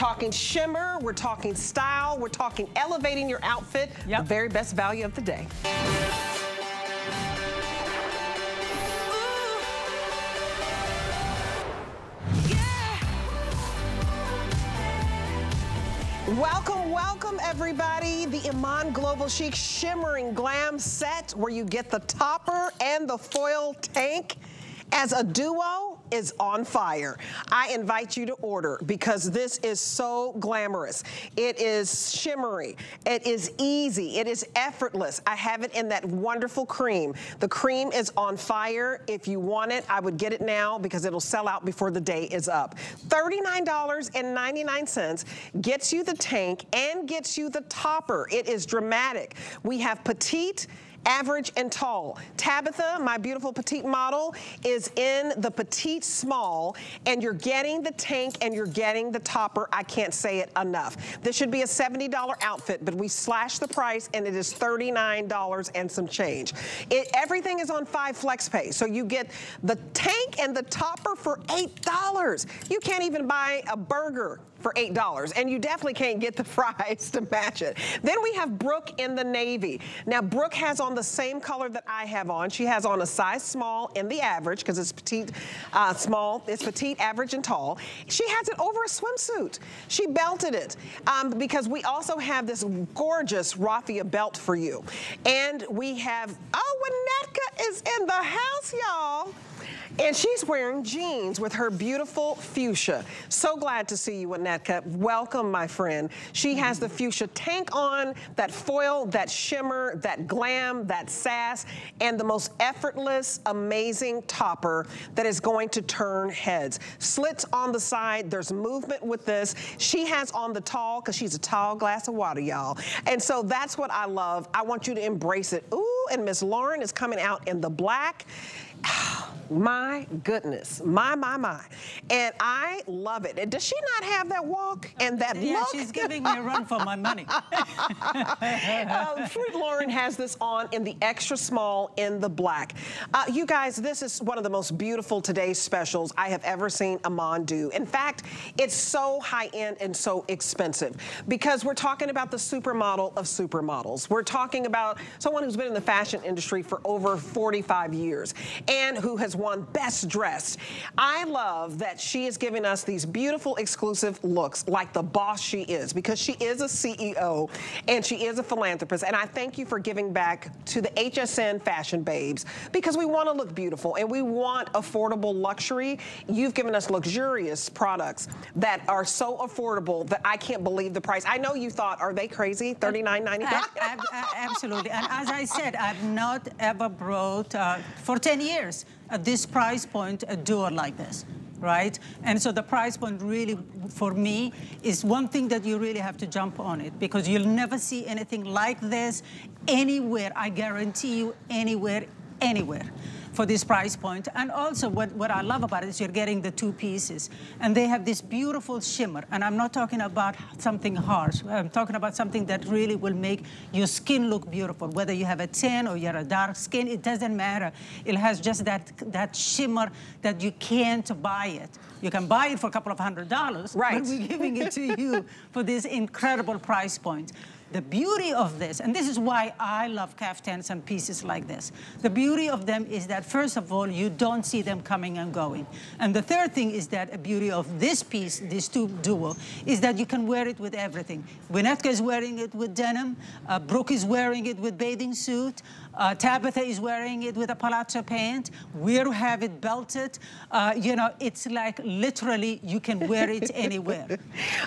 talking shimmer, we're talking style, we're talking elevating your outfit, yep. the very best value of the day. Welcome, welcome everybody. The Iman Global Chic Shimmering Glam Set where you get the topper and the foil tank as a duo is on fire. I invite you to order because this is so glamorous. It is shimmery. It is easy. It is effortless. I have it in that wonderful cream. The cream is on fire. If you want it, I would get it now because it'll sell out before the day is up. $39.99 gets you the tank and gets you the topper. It is dramatic. We have petite, average and tall. Tabitha, my beautiful petite model, is in the petite small, and you're getting the tank and you're getting the topper. I can't say it enough. This should be a $70 outfit, but we slashed the price and it is $39 and some change. It, everything is on five flex pay, so you get the tank and the topper for $8. You can't even buy a burger for $8. And you definitely can't get the fries to match it. Then we have Brooke in the navy. Now, Brooke has on the same color that I have on. She has on a size small in the average, because it's petite, uh, small, it's petite, average, and tall. She has it over a swimsuit. She belted it, um, because we also have this gorgeous raffia belt for you. And we have, oh, Winnetka is in the house, y'all. And she's wearing jeans with her beautiful fuchsia. So glad to see you, Winnetka. Welcome, my friend. She has the fuchsia tank on, that foil, that shimmer, that glam, that sass, and the most effortless, amazing topper that is going to turn heads. Slits on the side, there's movement with this. She has on the tall, because she's a tall glass of water, y'all. And so that's what I love. I want you to embrace it. Ooh, and Miss Lauren is coming out in the black. My goodness, my, my, my. And I love it. And does she not have that walk and that yeah, look? she's giving me a run for my money. uh, Fruit Lauren has this on in the extra small in the black. Uh, you guys, this is one of the most beautiful today's specials I have ever seen Iman do. In fact, it's so high-end and so expensive because we're talking about the supermodel of supermodels. We're talking about someone who's been in the fashion industry for over 45 years and who has won Best Dressed. I love that she is giving us these beautiful exclusive looks like the boss she is because she is a CEO and she is a philanthropist. And I thank you for giving back to the HSN fashion babes because we want to look beautiful and we want affordable luxury. You've given us luxurious products that are so affordable that I can't believe the price. I know you thought, are they crazy? $39.95? Absolutely. And as I said, I've not ever brought, uh, for 10 years, at this price point a door like this right? And so the price point really, for me, is one thing that you really have to jump on it because you'll never see anything like this anywhere, I guarantee you, anywhere, anywhere for this price point. And also what, what I love about it is you're getting the two pieces. And they have this beautiful shimmer. And I'm not talking about something harsh. I'm talking about something that really will make your skin look beautiful. Whether you have a tan or you're a dark skin, it doesn't matter. It has just that, that shimmer that you can't buy it. You can buy it for a couple of hundred dollars. Right. But we're giving it to you for this incredible price point. The beauty of this, and this is why I love caftans and pieces like this, the beauty of them is that, first of all, you don't see them coming and going. And the third thing is that a beauty of this piece, this two duo, is that you can wear it with everything. Winnetka is wearing it with denim, uh, Brooke is wearing it with bathing suit, uh, Tabitha is wearing it with a palazzo pant. We have it belted. Uh, you know, it's like literally you can wear it anywhere.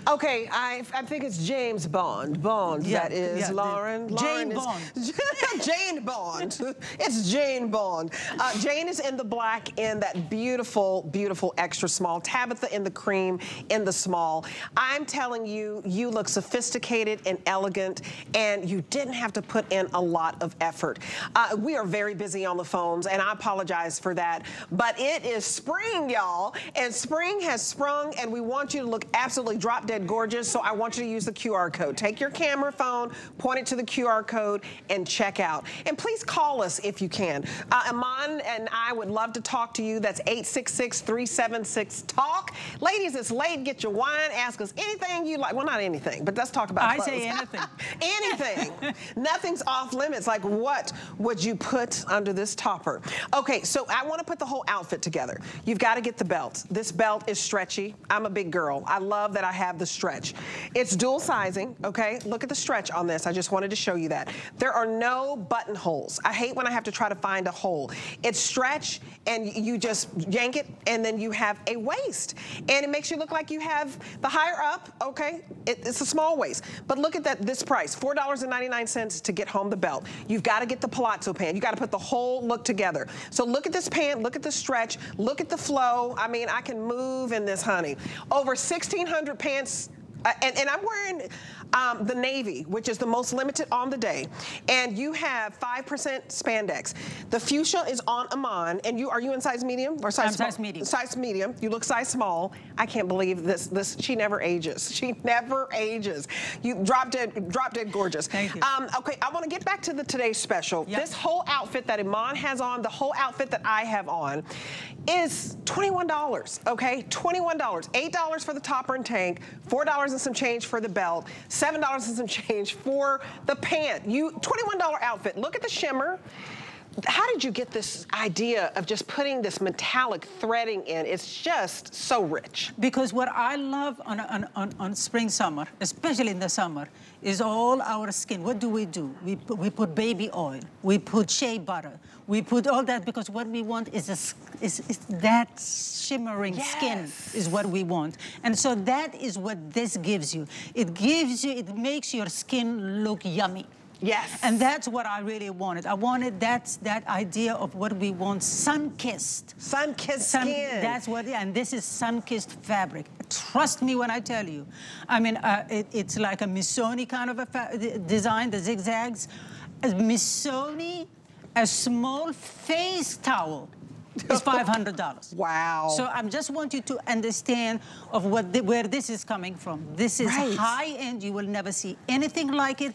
Okay, I, I think it's James Bond. Bond, yeah, that is. Yeah, Lauren. The, Lauren Jane is, Bond. Jane Bond. it's Jane Bond. Uh, Jane is in the black in that beautiful, beautiful extra small. Tabitha in the cream in the small. I'm telling you, you look sophisticated and elegant, and you didn't have to put in a lot of effort. Uh, we are very busy on the phones, and I apologize for that. But it is spring, y'all, and spring has sprung, and we want you to look absolutely drop dead gorgeous. So I want you to use the QR code. Take your camera phone, point it to the QR code, and check out. And please call us if you can. Uh, Iman and I would love to talk to you. That's 866-376-TALK. Ladies, it's late. Get your wine. Ask us anything you like. Well, not anything, but let's talk about I clothes. say anything. anything. Nothing's off limits. Like what would you put under this topper? Okay, so I want to put the whole outfit together. You've got to get the belt. This belt is stretchy. I'm a big girl. I love that I have the stretch. It's dual sizing, okay? Look at the stretch on this. I just wanted to show you that. There are no buttonholes. I hate when I have to try to find a hole. It's stretch and you just yank it and then you have a waist. And it makes you look like you have the higher up, okay? It, it's a small waist. But look at that, this price, $4.99 to get home the belt. You've got to get the palazzo pant. You got to put the whole look together. So look at this pant, look at the stretch, look at the flow. I mean, I can move in this, honey. Over 1,600 pants uh, and, and, I'm wearing um, the navy, which is the most limited on the day, and you have 5% spandex. The fuchsia is on Iman, and you are you in size medium or size I'm size medium. Size medium. You look size small. I can't believe this. This she never ages. She never ages. You drop dead, drop dead gorgeous. Thank you. Um, okay, I want to get back to the today's special. Yep. This whole outfit that Iman has on, the whole outfit that I have on, is $21. Okay, $21. $8 for the topper and tank. $4 and some change for the belt. $7 and some change for the pant. You $21 outfit. Look at the shimmer. How did you get this idea of just putting this metallic threading in? It's just so rich. Because what I love on, on, on, on spring, summer, especially in the summer, is all our skin. What do we do? We put, we put baby oil. We put shea butter. We put all that because what we want is, a, is, is that shimmering Yes. skin is what we want. And so that is what this gives you. It gives you, it makes your skin look yummy. Yes. And that's what I really wanted. I wanted that, that idea of what we want, sun-kissed. Sun-kissed Sun- skin. That's what, and this is sun-kissed fabric. Trust me when I tell you. I mean, uh, it, it's like a Missoni kind of a fa- design, the zigzags. A Missoni, a small face towel is $500. Wow. So I just want you to understand of what the, where this is coming from. This is Right. high end. You will never see anything like it.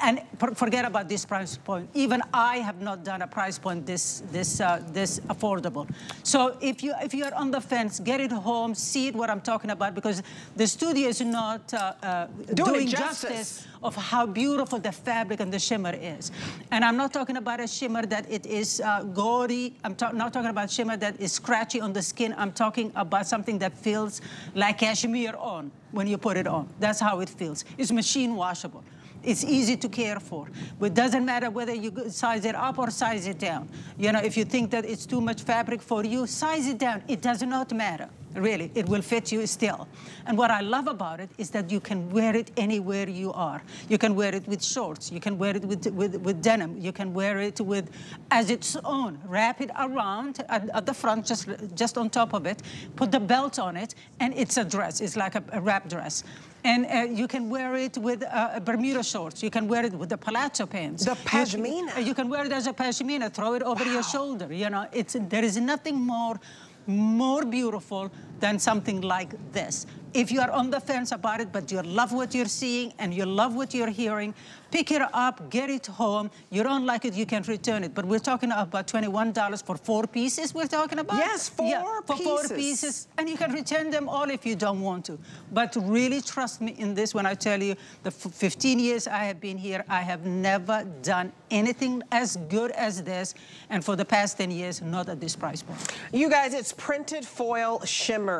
And forget about this price point. Even I have not done a price point this this uh, this affordable. So if you if you are on the fence, get it home, see it what I'm talking about because the studio is not uh, uh, Doing doing justice. justice of how beautiful the fabric and the shimmer is. And I'm not talking about a shimmer that it is uh, gaudy. I'm ta- not talking about shimmer that is scratchy on the skin. I'm talking about something that feels like cashmere on when you put it on. That's how it feels. It's machine washable. It's easy to care for. It doesn't matter whether you size it up or size it down. You know, if you think that it's too much fabric for you, size it down. It does not matter. Really, it will fit you still. And what I love about it is that you can wear it anywhere you are. You can wear it with shorts. You can wear it with, with, with denim. You can wear it with as its own. Wrap it around at, at the front, just, just on top of it. Put the belt on it, and it's a dress. It's like a, a wrap dress. And uh, you can wear it with uh, Bermuda shorts. You can wear it with the palazzo pants. The You- pashmina. You, can wear it as a pashmina. Throw it over your shoulder. You know, it's there is nothing more more beautiful than something like this. If you are on the fence about it, but you love what you're seeing and you love what you're hearing, pick it up, get it home. You don't like it, you can return it. But we're talking about $21 for four pieces we're talking about? Yes, four yeah, for four pieces. pieces. And you can return them all if you don't want to. But really trust me in this when I tell you the 15 years I have been here, I have never done anything as good as this. And for the past 10 years, not at this price point. You guys, it's printed foil shimmer.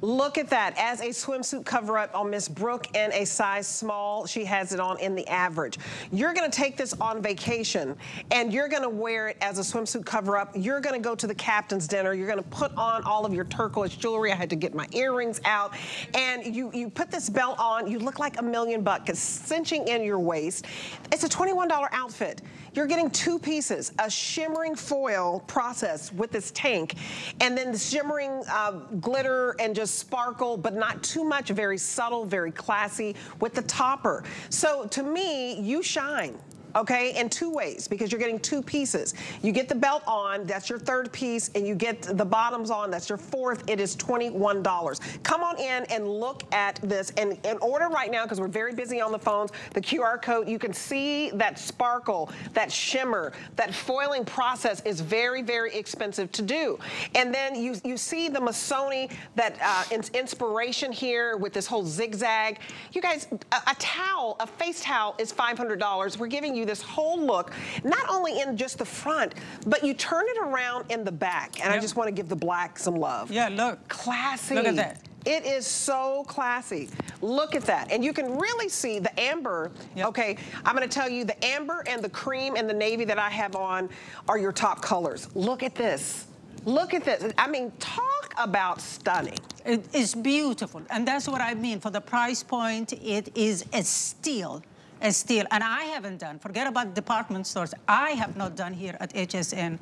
Look at that. As a swimsuit cover up on Miss Brooke in a size small, she has it on in the average. You're gonna take this on vacation and you're gonna wear it as a swimsuit cover up. You're gonna go to the captain's dinner. You're gonna put on all of your turquoise jewelry. I had to get my earrings out. And you, you put this belt on, you look like a million bucks. Cinching in your waist. It's a $21 outfit. You're getting two pieces, a shimmering foil process with this tank, and then the shimmering uh, glitter and just sparkle, but not too much, very subtle, very classy with the topper. So to me, you shine. Okay, in two ways because you're getting two pieces. You get the belt on, that's your third piece, and you get the bottoms on, that's your fourth. It is $21. Come on in and look at this and, and order right now because we're very busy on the phones. The QR code, you can see that sparkle, that shimmer, that foiling process is very, very expensive to do. And then you, you see the Missoni, that uh, inspiration here with this whole zigzag. You guys, a, a towel, a face towel is $500. We're giving you this whole look, not only in just the front, but you turn it around in the back. And yep. I just want to give the black some love. Yeah, look. Classy. Look at that. It is so classy. Look at that. And you can really see the amber. Yep. Okay, I'm gonna tell you the amber and the cream and the navy that I have on are your top colors. Look at this. Look at this. I mean, talk about stunning. It is beautiful. And that's what I mean. For the price point, it is a steal. A steal. And I haven't done, forget about department stores, I have not done here at HSN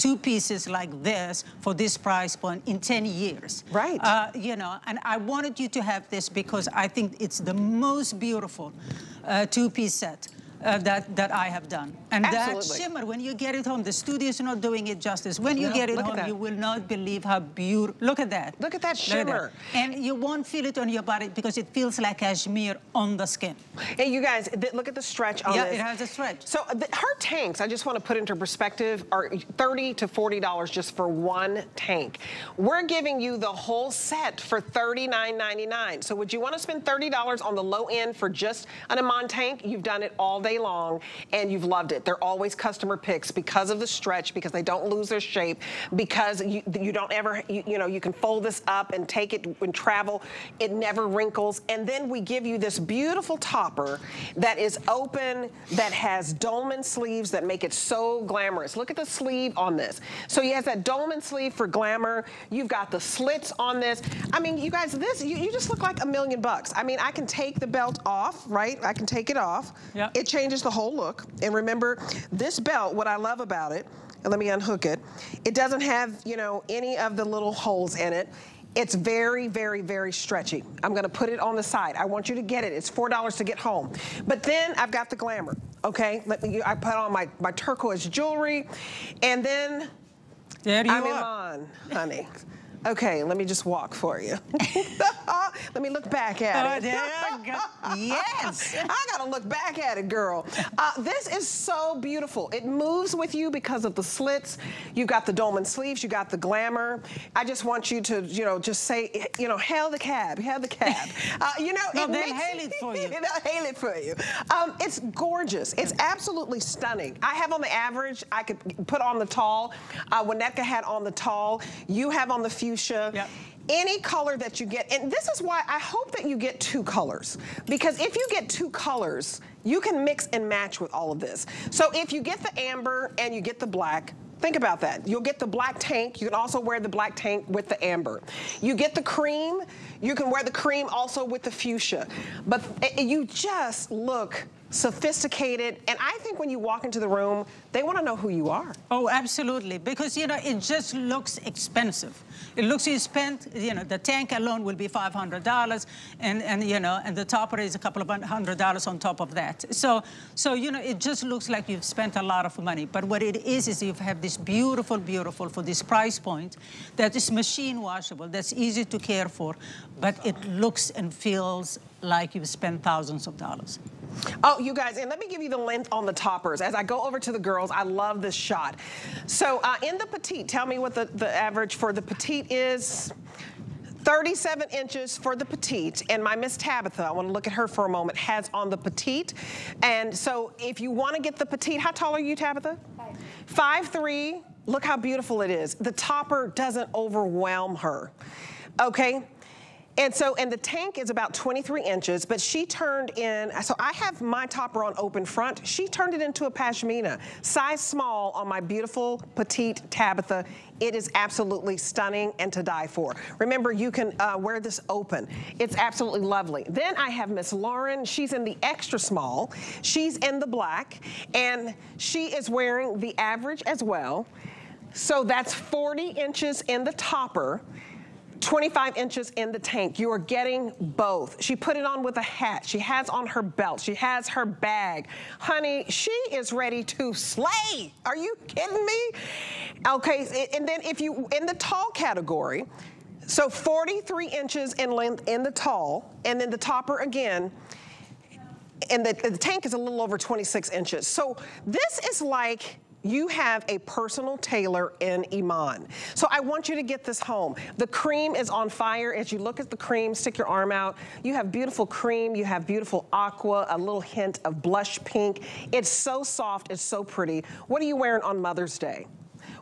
two pieces like this for this price point in 10 years. Right. Uh, you know, and I wanted you to have this because I think it's the most beautiful uh, two-piece set uh, that, that I have done. And Absolutely. that shimmer, when you get it home, the studio is not doing it justice. When you no, get it home, you will not believe how beautiful. Look at that. Look at that shimmer. At that. And you won't feel it on your body because it feels like cashmere on the skin. Hey, you guys, look at the stretch on yeah, this. Yeah, it has a stretch. So the, her tanks, I just want to put into perspective, are 30 to $40 just for one tank. We're giving you the whole set for $39.99. So would you want to spend $30 on the low end for just an Iman tank? You've done it all day day long and you've loved it. They're always customer picks because of the stretch, because they don't lose their shape, because you, you don't ever, you, you know, you can fold this up and take it and travel. It never wrinkles. And then we give you this beautiful topper that is open, that has dolman sleeves that make it so glamorous. Look at the sleeve on this. So you have that dolman sleeve for glamour. You've got the slits on this. I mean, you guys, this, you, you just look like a million bucks. I mean, I can take the belt off, right? I can take it off. Yeah. It changes the whole look. And remember, this belt, what I love about it, and let me unhook it, it doesn't have, you know, any of the little holes in it. It's very, very, very stretchy. I'm gonna put it on the side. I want you to get it. It's $4 to get home. But then I've got the glamour, okay? Let me, I put on my, my turquoise jewelry, and then there you I'm in on, honey. Okay, let me just walk for you. let me look back at oh, it. yes. I gotta look back at it, girl. Uh, this is so beautiful. It moves with you because of the slits. You got the dolman sleeves, you got the glamour. I just want you to, you know, just say, you know, hail the cab, hail the cab. Uh, you know, no, it they makes, hail it for you. they'll hail it for you. Um, it's gorgeous. It's absolutely stunning. I have on the average, I could put on the tall. Uh, Winnetka had on the tall. You have on the few fuchsia. Yep any color that you get, and this is why I hope that you get two colors, because if you get two colors, you can mix and match with all of this. So if you get the amber and you get the black, Think about that. You'll get the black tank. You can also wear the black tank with the amber. You get the cream. You can wear the cream also with the fuchsia. But eh, eh, you just look sophisticated. And I think when you walk into the room, they want to know who you are. Oh, absolutely. Because, you know, it just looks expensive. It looks you spent, you know, the tank alone will be $500 and, and, you know, and the topper is a couple of hundred dollars on top of that. So, so, you know, it just looks like you've spent a lot of money. But what it is, is you have this beautiful, beautiful, for this price point, that is machine washable, that's easy to care for, but it looks and feels like you've spent thousands of dollars. Oh, you guys, and let me give you the length on the toppers. As I go over to the girls, I love this shot. So uh, in the petite, tell me what the, the average for the petite is. 37 inches for the petite, and my Miss Tabitha, I want to look at her for a moment, has on the petite. And so if you want to get the petite, how tall are you, Tabitha? Five. Five three. Look how beautiful it is. The topper doesn't overwhelm her. Okay, and so, and the tank is about 23 inches, but she turned in, so I have my topper on open front. She turned it into a pashmina, size small on my beautiful petite Tabitha. It is absolutely stunning and to die for. Remember, you can uh, wear this open. It's absolutely lovely. Then I have Miss Lauren. She's in the extra small. She's in the black, and she is wearing the average as well. So that's 40 inches in the topper. 25 inches in the tank. You are getting both. She put it on with a hat. She has on her belt. She has her bag. Honey, she is ready to slay. Are you kidding me? Okay, and then if you, in the tall category, so 43 inches in length in the tall, and then the topper again, and the, the tank is a little over 26 inches. So this is like you have a personal tailor in Iman. So I want you to get this home. The cream is on fire. As you look at the cream, stick your arm out. You have beautiful cream. You have beautiful aqua, a little hint of blush pink. It's so soft. It's so pretty. What are you wearing on Mother's Day?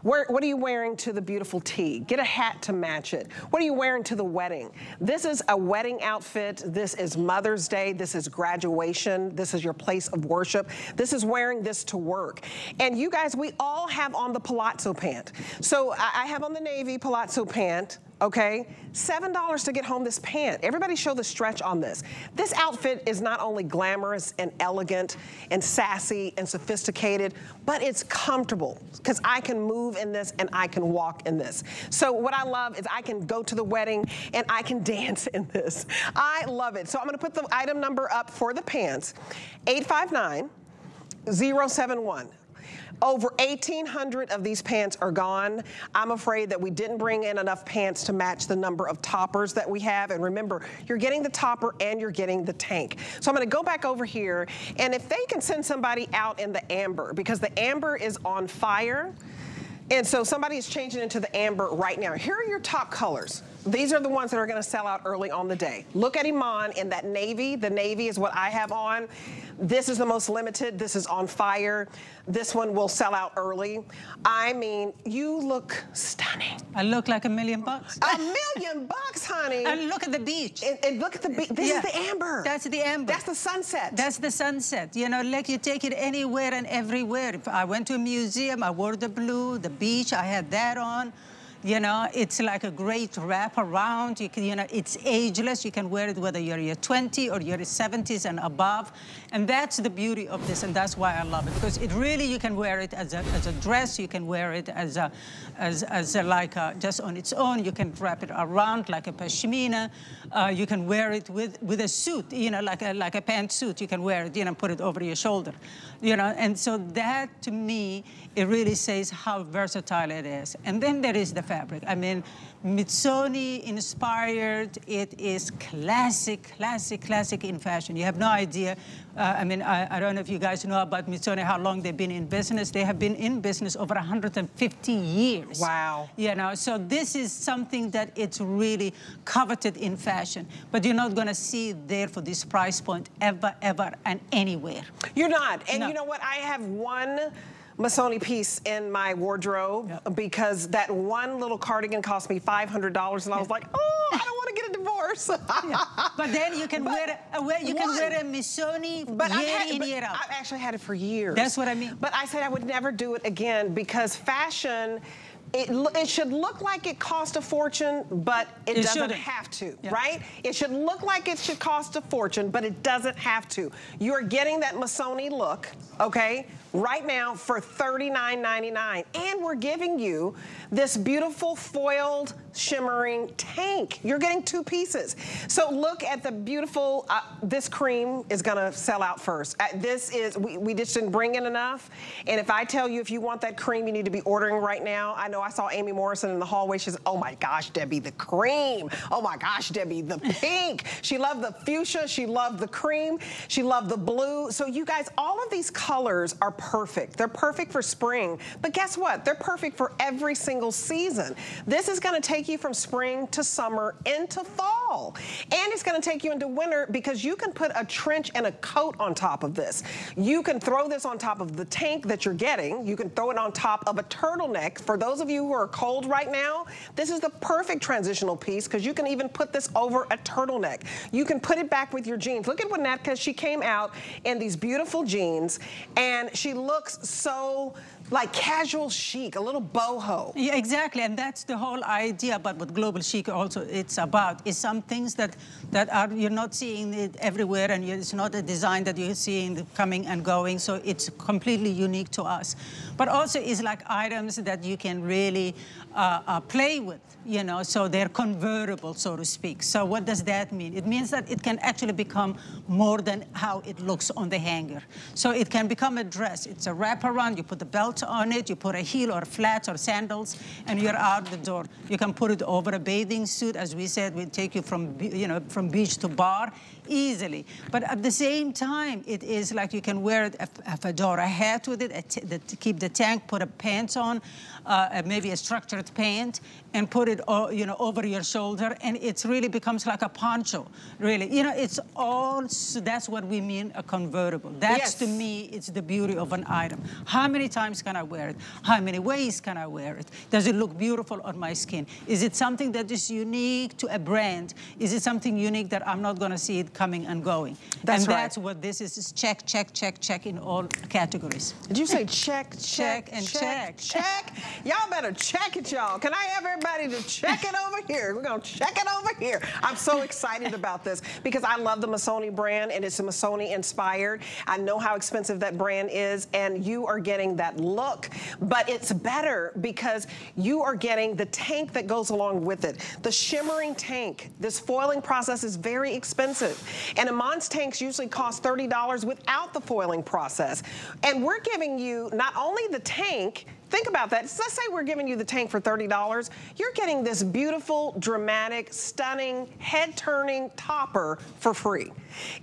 Where, what are you wearing to the beautiful tea? Get a hat to match it. What are you wearing to the wedding? This is a wedding outfit. This is Mother's Day. This is graduation. This is your place of worship. This is wearing this to work. And you guys, we all have on the palazzo pant. So I have on the navy palazzo pant okay? $7 to get home this pant. Everybody show the stretch on this. This outfit is not only glamorous and elegant and sassy and sophisticated, but it's comfortable because I can move in this and I can walk in this. So what I love is I can go to the wedding and I can dance in this. I love it. So I'm gonna put the item number up for the pants, 859 071. Over 1,800 of these pants are gone. I'm afraid that we didn't bring in enough pants to match the number of toppers that we have. And remember, you're getting the topper and you're getting the tank. So I'm gonna go back over here, and if they can send somebody out in the amber, because the amber is on fire, and so somebody is changing into the amber right now. Here are your top colors. These are the ones that are gonna sell out early on the day. Look at Iman in that navy. The navy is what I have on. This is the most limited. This is on fire. This one will sell out early. I mean, you look stunning. I look like a million bucks. A million bucks, honey. And look at the beach. And, and look at the beach. This yeah. is the amber. That's the amber. That's the sunset. That's the sunset. You know, like you take it anywhere and everywhere. If I went to a museum, I wore the blue, the beach, I had that on. You know, it's like a great wrap around. You can, you know, it's ageless. You can wear it whether you're your 20 or your 70s and above. And that's the beauty of this, and that's why I love it. Because it really, you can wear it as a, as a dress. You can wear it as a, as, as a, like a, just on its own. You can wrap it around like a pashmina. Uh, you can wear it with, with a suit, you know, like a, like a pantsuit. You can wear it, you know, put it over your shoulder. You know, and so that, to me, it really says how versatile it is. And then there is the fabric. I mean, Missoni inspired. It is classic, classic, classic in fashion. You have no idea. Uh, I mean, I, I, don't know if you guys know about Missoni, how long they've been in business. They have been in business over 150 years. Wow. You know, so this is something that it's really coveted in fashion. But you're not going to see there for this price point ever, ever, and anywhere. You're not. And no. you know what? I have one Missoni piece in my wardrobe yep. because that one little cardigan cost me $500 and I was like, oh, I don't want to get a divorce. yeah. But then you can but wear, a, wear you one, can wear a Missoni but year had, in, year out. I've actually had it for years. That's what I mean. But I said I would never do it again because fashion it, it, should look like it cost a fortune, but it, it doesn't shouldn't. have to, yeah. right? It should look like it should cost a fortune, but it doesn't have to. You're getting that Missoni look, okay? Right now for $39.99. And we're giving you this beautiful foiled shimmering tank. You're getting two pieces. So look at the beautiful, uh, this cream is gonna sell out first. Uh, this is, we, we just didn't bring in enough. And if I tell you if you want that cream, you need to be ordering right now. I know I saw Amy Morrison in the hallway. She said, oh my gosh, Debbie, the cream. Oh my gosh, Debbie, the pink. she loved the fuchsia. She loved the cream. She loved the blue. So you guys, all of these colors are perfect. They're perfect for spring. But guess what? They're perfect for every single season. This is gonna take you from spring to summer into fall. And it's gonna take you into winter because you can put a trench and a coat on top of this. You can throw this on top of the tank that you're getting. You can throw it on top of a turtleneck. For those of you who are cold right now, this is the perfect transitional piece because you can even put this over a turtleneck. You can put it back with your jeans. Look at Winnetka, she came out in these beautiful jeans and she she looks so like casual chic, a little boho. Yeah, exactly, and that's the whole idea about what global chic also it's about, is some things that, that are, you're not seeing it everywhere and it's not a design that you're seeing coming and going. So it's completely unique to us. But also it's like items that you can really uh, uh, play with, you know, so they're convertible, so to speak. So what does that mean? It means that it can actually become more than how it looks on the hanger. So it can become a dress. It's a wraparound, you put the belt on it, you put a heel or flats or sandals, and you're out the door. You can put it over a bathing suit. As we said, we take you from, you know, from beach to bar easily. But at the same time, it is like you can wear a, a fedora hat with it, to keep the tank, put a pants on, uh, maybe a structured pant, and put it, you know, over your shoulder, and it really becomes like a poncho, really. You know, it's all, so that's what we mean a convertible. That's, yes. to me, it's the beauty of an item. How many times can I wear it? How many ways can I wear it? Does it look beautiful on my skin? Is it something that is unique to a brand? Is it something unique that I'm not gonna see it coming and going? That's and right. that's what this is, is check, check, check, check in all categories. Did you say check, check, check, and check? Check, check. Y'all better check it, y'all. Can I have everybody to check it over here? We're gonna check it over here. I'm so excited about this because I love the Missoni brand and it's a Missoni inspired. I know how expensive that brand is and you are getting that look, but it's better because you are getting the tank that goes along with it. The shimmering tank. This foiling process is very expensive. And Iman's tanks usually cost $30 without the foiling process. And we're giving you not only the tank, Think about that. Let's say we're giving you the tank for $30. You're getting this beautiful, dramatic, stunning, head-turning topper for free.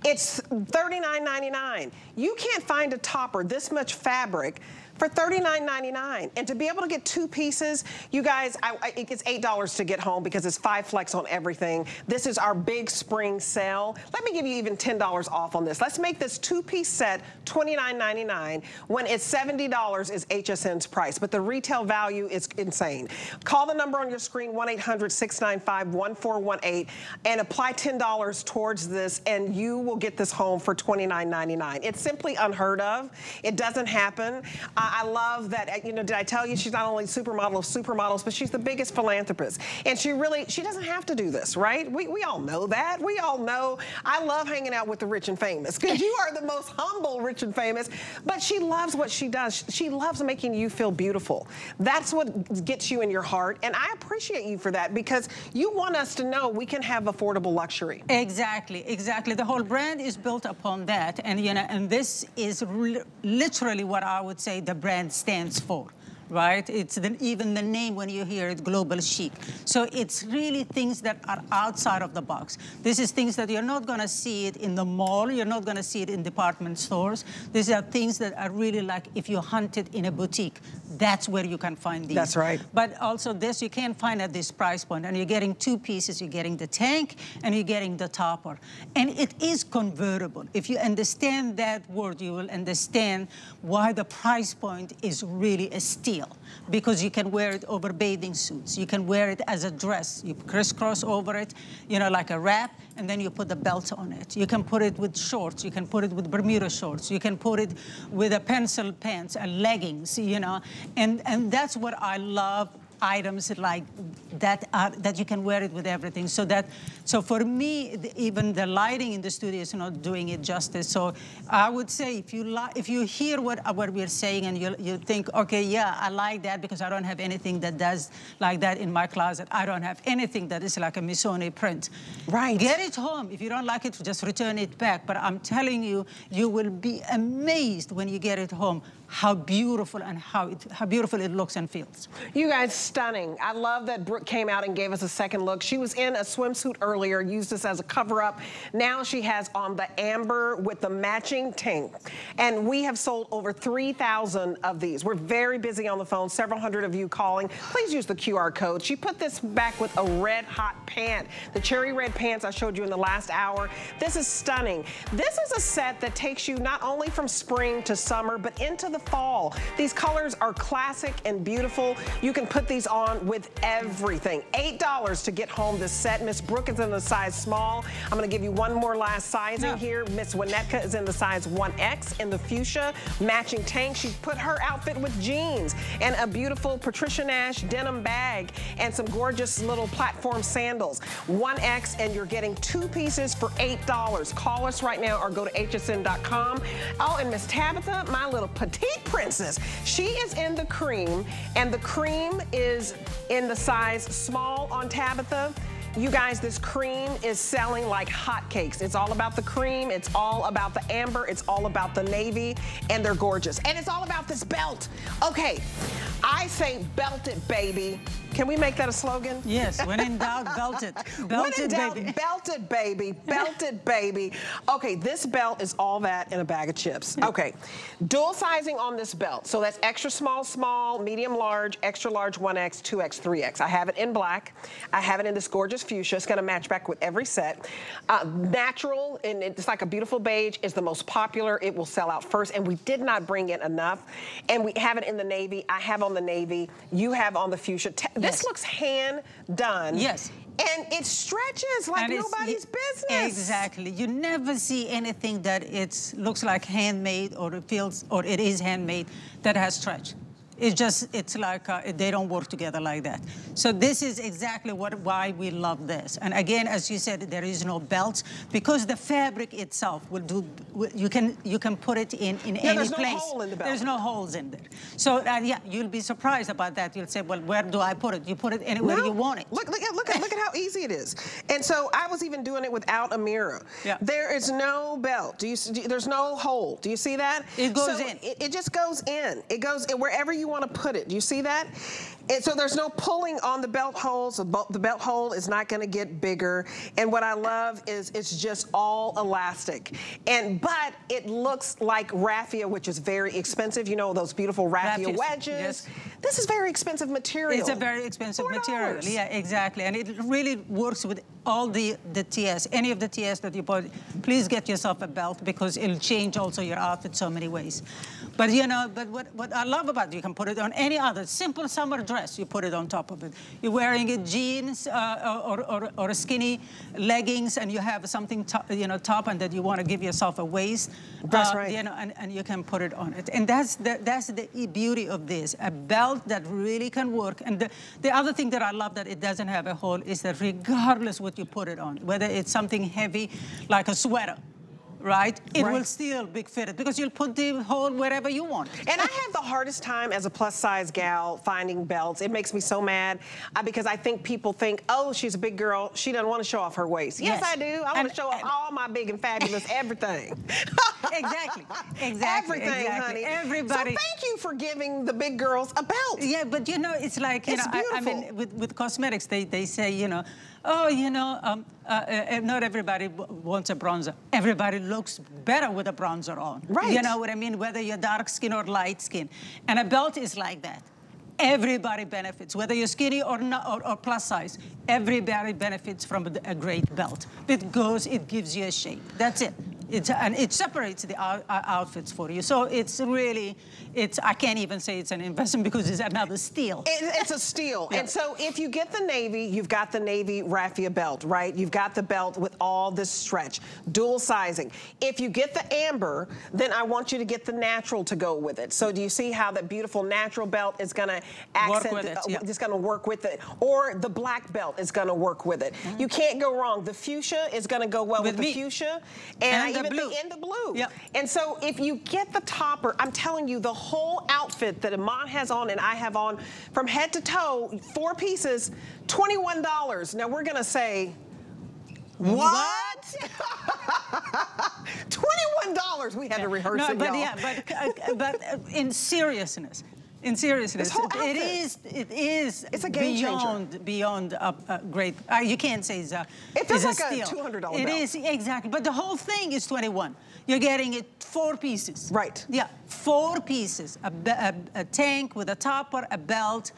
It's $39.99. You can't find a topper this much fabric for $39.99. And to be able to get two pieces, you guys, I, I, it gets $8 to get home because it's five flex on everything. This is our big spring sale. Let me give you even $10 off on this. Let's make this two-piece set $29.99 when it's $70 is HSN's price. But the retail value is insane. Call the number on your screen, 1-800-695-1418, and apply $10 towards this, and you will get this home for $29.99. It's simply unheard of. It doesn't happen. I love that, uh, you know, did I tell you she's not only supermodel of supermodels, but she's the biggest philanthropist. And she really, she doesn't have to do this, right? We, we all know that. We all know. I love hanging out with the rich and famous because you are the most humble rich and famous, but she loves what she does. She loves making you feel beautiful. That's what gets you in your heart. And I appreciate you for that because you want us to know we can have affordable luxury. Exactly, exactly. The whole brand is built upon that. And, you know, and this is literally what I would say the brand stands for right? It's the, even the name when you hear it, global chic. So it's really things that are outside of the box. This is things that you're not gonna see it in the mall, you're not gonna see it in department stores. These are things that are really like if you hunt it in a boutique, that's where you can find these. That's right. But also this you can't find at this price point. And you're getting two pieces. You're getting the tank and you're getting the topper. And it is convertible. If you understand that word, you will understand why the price point is really a steal. Because you can wear it over bathing suits. You can wear it as a dress. You crisscross over it, you know, like a wrap, and then you put the belt on it. You can put it with shorts. You can put it with Bermuda shorts. You can put it with a pencil pants and leggings, you know. And, and that's what I love items like that are, that you can wear it with everything. So that, so for me, the, even the lighting in the studio is not doing it justice. So I would say if you if you hear what uh, what we're saying and you you think, okay, yeah, I like that because I don't have anything that does like that in my closet. I don't have anything that is like a Missoni print. Right. Get it home. If you don't like it, just return it back. But I'm telling you, you will be amazed when you get it home how beautiful and how, it, how beautiful it looks and feels. You guys, stunning. I love that Brooke came out and gave us a second look. She was in a swimsuit earlier, used this as a cover up. Now she has on the amber with the matching tank. And we have sold over 3,000 of these. We're very busy on the phone, several hundred of you calling. Please use the QR code. She put this back with a red hot pant. The cherry red pants I showed you in the last hour. This is stunning. This is a set that takes you not only from spring to summer, but into the the fall. These colors are classic and beautiful. You can put these on with everything. $8 to get home this set. Miss Brooke is in the size small. I'm gonna give you one more last sizing no. here. Miss Winnetka is in the size 1X in the fuchsia. Matching tank. She put her outfit with jeans and a beautiful Patricia Nash denim bag and some gorgeous little platform sandals. 1X and you're getting two pieces for $8. Call us right now or go to hsn.com. Oh, and Miss Tabitha, my little petite princess, she is in the cream and the cream is in the size small on Tabitha. You guys, this cream is selling like hotcakes. It's all about the cream. It's all about the amber. It's all about the navy. And they're gorgeous. And it's all about this belt. Okay, I say belt it, baby. Can we make that a slogan? Yes, when in doubt, belt it. Belt when in doubt, baby. belt it, baby. Belt it, baby. Okay, this belt is all that in a bag of chips. Okay, dual sizing on this belt. So that's extra small, small, medium, large, extra large, 1X, 2X, 3X. I have it in black. I have it in this gorgeous fuchsia. It's gonna match back with every set. Uh, natural, and it's like a beautiful beige, is the most popular. It will sell out first, and we did not bring in enough. And we have it in the navy. I have on the navy. You have on the fuchsia. This looks hand done. Yes. And it stretches like and nobody's business. Exactly. You never see anything that it looks like handmade or it feels or it is handmade that has stretch. It's just, it's like uh, they don't work together like that. So this is exactly what why we love this. And again, as you said, there is no belts because the fabric itself will do. You can you can put it in in yeah, any there's place. No hole in the belt. There's no holes in there. So uh, yeah, you'll be surprised about that. You'll say, well, where do I put it? You put it anywhere no. you want it. Look look at look at look at how easy it is. And so I was even doing it without a mirror. Yeah. There is no belt. Do you? Do, there's no hole. Do you see that? It goes so in. It, it just goes in. It goes in wherever you want to put it. Do you see that? And so there's no pulling on the belt holes. The belt hole is not going to get bigger. And what I love is it's just all elastic. And but it looks like raffia, which is very expensive. You know those beautiful raffia Raffias, wedges. Yes. This is very expensive material. It's a very expensive $4. material. Yeah, exactly. And it really works with all the, the TS. Any of the TS that you put, please get yourself a belt because it'll change also your outfit so many ways. But you know, but what, what I love about it, you can put it on any other simple summer dress. You put it on top of it. You're wearing it jeans uh, or, or, or, skinny leggings, and you have something top, you know top, and that you want to give yourself a waist. That's uh, right. You know, and, and you can put it on it. And that's the, that's the beauty of this, a belt that really can work. And the, the other thing that I love that it doesn't have a hole is that regardless what you put it on, whether it's something heavy like a sweater, right? It right. will still be fitted because you'll put the hole wherever you want. And I have the hardest time as a plus size gal finding belts. It makes me so mad uh, because I think people think, oh, she's a big girl. She doesn't want to show off her waist. Yes, yes I do. I want to show off all my big and fabulous everything. exactly. Exactly. Everything, exactly. honey. Everybody. So thank you for giving the big girls a belt. Yeah, but you know, it's like, you it's know, beautiful. I, I mean, with, with cosmetics, they, they say, you know, oh, you know, um, uh, uh, not everybody wants a bronzer. Everybody looks better with a bronzer on. Right. You know what I mean? Whether you're dark skin or light skin. And a belt is like that. Everybody benefits, whether you're skinny or, not, or, or plus size. Everybody benefits from a, a great belt. It goes, it gives you a shape. That's it. It's, and it separates the out, uh, outfits for you. So it's really, it's I can't even say it's an investment because it's another steal. It, it's a steal. yeah. And so if you get the Navy, you've got the Navy raffia belt, right? You've got the belt with all this stretch, dual sizing. If you get the amber, then I want you to get the natural to go with it. So do you see how that beautiful natural belt is going to accent, work with it, yeah. it's going to work with it. Or the black belt is going to work with it. Mm -hmm. You can't go wrong. The fuchsia is going to go well with, with the fuchsia. And, and the blue. in the blue. Yep. And so if you get the topper, I'm telling you, the whole outfit that Iman has on and I have on, from head to toe, four pieces, $21. Now we're gonna say, what? $21 we had to rehearse no, it, but yeah, but, uh, but uh, in seriousness, in seriousness, it is it is it's a game beyond changer. beyond a, a great. Uh, you can't say it's a. It feels like a, a two hundred dollar. It is exactly, but the whole thing is twenty one. You're getting it four pieces. Right. Yeah, four pieces. A, a, a tank with a topper, a belt,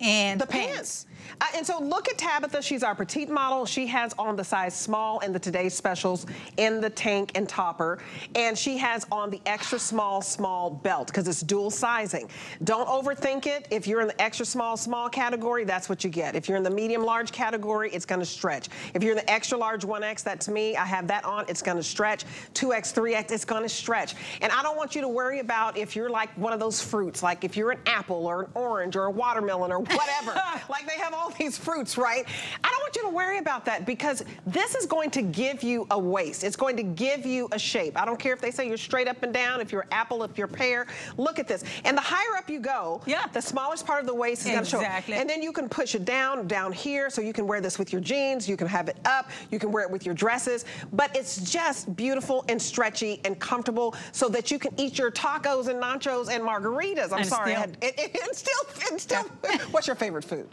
and the pants. pants. Uh, and so look at Tabitha. She's our petite model. She has on the size small in the today's specials in the tank and topper. And she has on the extra small, small belt because it's dual sizing. Don't overthink it. If you're in the extra small, small category, that's what you get. If you're in the medium large category, it's gonna stretch. If you're in the extra large 1X, that's me. I have that on, it's gonna stretch. 2X, 3X, it's gonna stretch. And I don't want you to worry about if you're like one of those fruits, like if you're an apple or an orange or a watermelon or whatever. like they have all these fruits, right? I don't want you to worry about that because this is going to give you a waist. It's going to give you a shape. I don't care if they say you're straight up and down, if you're apple, if you're pear. Look at this. And the higher up you go, yeah. the smallest part of the waist is exactly. going to show. And then you can push it down, down here, so you can wear this with your jeans, you can have it up, you can wear it with your dresses, but it's just beautiful and stretchy and comfortable so that you can eat your tacos and nachos and margaritas. I'm and sorry. Still, had, it, it, and still, and still, what's your favorite food?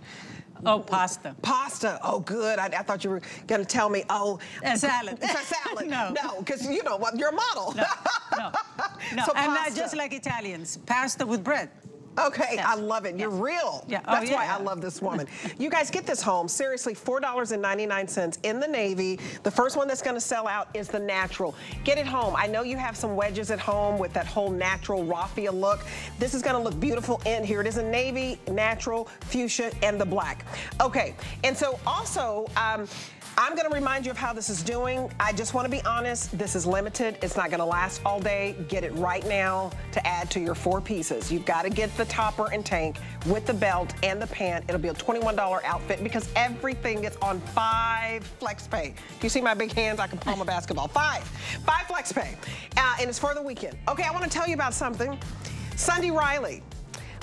Oh, pasta. Pasta. Oh, good. I, I thought you were going to tell me, oh. A salad. It's a salad. no. No, because, you know, what, you're a model. No, no, no. So I'm not just like Italians. Pasta with bread. Okay, yes. I love it. You're real. Yeah. That's oh, yeah. why I love this woman. you guys get this home. Seriously, $4.99 in the navy. The first one that's going to sell out is the natural. Get it home. I know you have some wedges at home with that whole natural raffia look. This is going to look beautiful in here. It is a navy, natural, fuchsia, and the black. Okay, and so also, um, I'm gonna remind you of how this is doing. I just wanna be honest, this is limited. It's not gonna last all day. Get it right now to add to your four pieces. You've gotta get the topper and tank with the belt and the pant. It'll be a $21 outfit because everything is on five flex pay. Do you see my big hands? I can palm a basketball. Five, five flex pay. Uh, and it's for the weekend. Okay, I wanna tell you about something. Sunday Riley,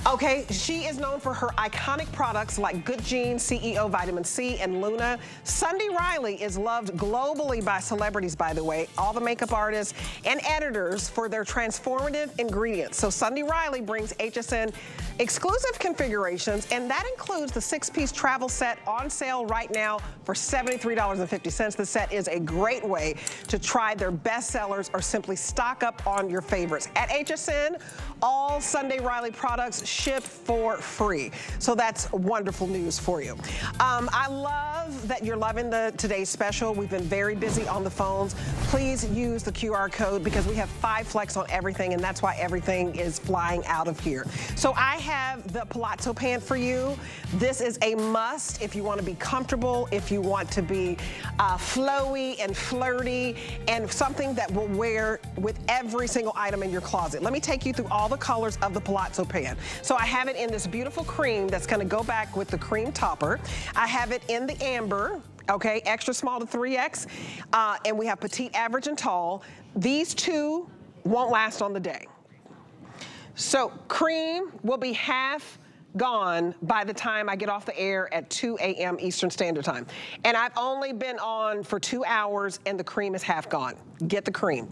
Okay, she is known for her iconic products like Good Genes, CEO Vitamin C, and Luna. Sunday Riley is loved globally by celebrities, by the way, all the makeup artists and editors for their transformative ingredients. So Sunday Riley brings HSN exclusive configurations, and that includes the six-piece travel set on sale right now for $73.50. The set is a great way to try their best sellers or simply stock up on your favorites. At HSN, all Sunday Riley products ship for free. So that's wonderful news for you. Um, I love that you're loving the today's special. We've been very busy on the phones. Please use the QR code because we have five flex on everything and that's why everything is flying out of here. So I have the Palazzo pant for you. This is a must if you want to be comfortable, if you want to be uh, flowy and flirty and something that will wear with every single item in your closet. Let me take you through all the colors of the Palazzo pan. So I have it in this beautiful cream that's gonna go back with the cream topper. I have it in the amber, okay, extra small to 3X. Uh, and we have petite, average, and tall. These two won't last on the day. So cream will be half gone by the time I get off the air at 2 a.m. Eastern Standard Time. And I've only been on for two hours and the cream is half gone. Get the cream.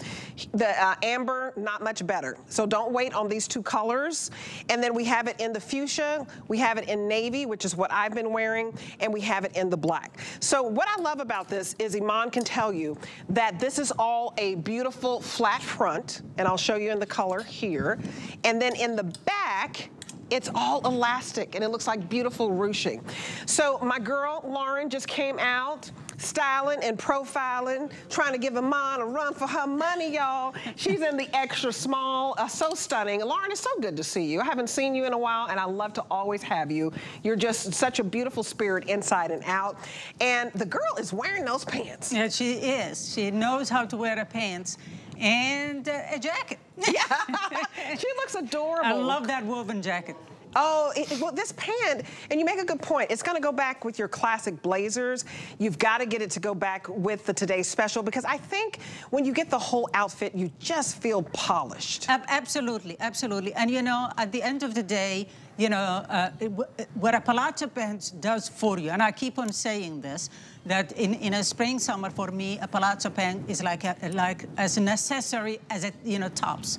The uh, amber, not much better. So don't wait on these two colors. And then we have it in the fuchsia, we have it in navy, which is what I've been wearing, and we have it in the black. So what I love about this is Iman can tell you that this is all a beautiful flat front, and I'll show you in the color here. And then in the back, it's all elastic and it looks like beautiful ruching. So my girl Lauren just came out styling and profiling, trying to give Iman a run for her money, y'all. She's in the extra small, uh, so stunning. Lauren, it's so good to see you. I haven't seen you in a while, and I love to always have you. You're just such a beautiful spirit inside and out. And the girl is wearing those pants. Yeah, she is. She knows how to wear the pants and uh, a jacket. Yeah, she looks adorable. I love that woven jacket. Oh, it, well, this pant, and you make a good point. It's gonna go back with your classic blazers. You've gotta get it to go back with the today's special because I think when you get the whole outfit, you just feel polished. absolutely, absolutely. And you know, at the end of the day, you know, uh, what a palazzo pants does for you, and I keep on saying this, that in, in a spring, summer, for me, a palazzo pant is like, a, like as necessary as it, you know, tops.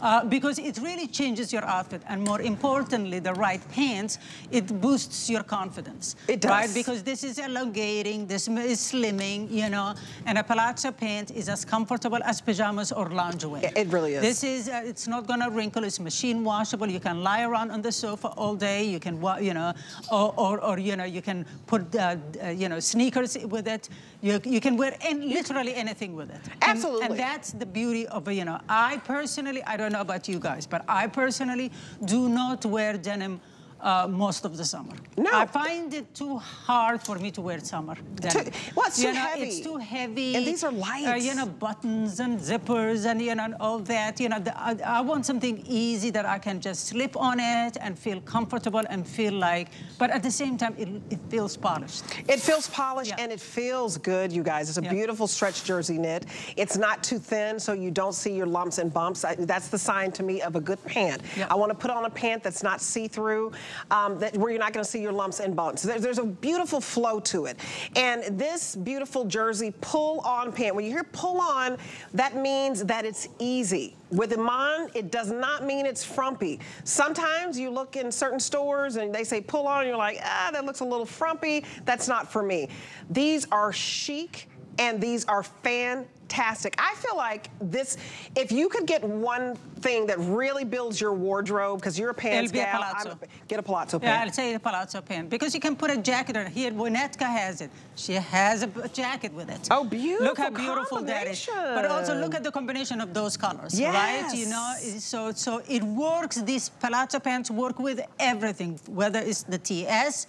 Uh, because it really changes your outfit. And more importantly, the right pants, it boosts your confidence. It does. Right? Because this is elongating, this is slimming, you know, and a palazzo pant is as comfortable as pajamas or loungewear. It really is. This is, uh, it's not gonna wrinkle, it's machine washable. You can lie around on the sofa all day. You can, you know, or, or, or you know, you can put, uh, uh, you know, sneakers with it. You, you can wear any, literally anything with it. Absolutely. And, and that's the beauty of, you know, I personally, I don't know about you guys, but I personally do not wear denim uh, most of the summer. No. I find it too hard for me to wear summer. Too, well, it's you too know, heavy. It's too heavy. And these are light. Uh, you know, buttons and zippers and, you know, and all that. You know, the, I, I, want something easy that I can just slip on it and feel comfortable and feel like, but at the same time, it, it feels polished. It feels polished yeah. and it feels good, you guys. It's a yeah. beautiful stretch jersey knit. It's not too thin, so you don't see your lumps and bumps. I, that's the sign to me of a good pant. Yeah. I want to put on a pant that's not see-through, um, that where you're not going to see your lumps and bumps. There's, there's a beautiful flow to it. And this beautiful jersey pull-on pant, when you hear pull-on, that means that it's easy. With Iman, it does not mean it's frumpy. Sometimes you look in certain stores and they say pull on, and you're like, ah, that looks a little frumpy. That's not for me. These are chic and these are fantastic fantastic. I feel like this, if you could get one thing that really builds your wardrobe, because you're a pants It'll gal, a palazzo. get a palazzo Yeah. I'll say a palazzo pant, because you can put a jacket on it. Here, Winnetka has it. She has a, a jacket with it. Oh, beautiful Look how beautiful that is. But also look at the combination of those colors, yes. right? You know, so, so it works, these palazzo pants work with everything, whether it's the TS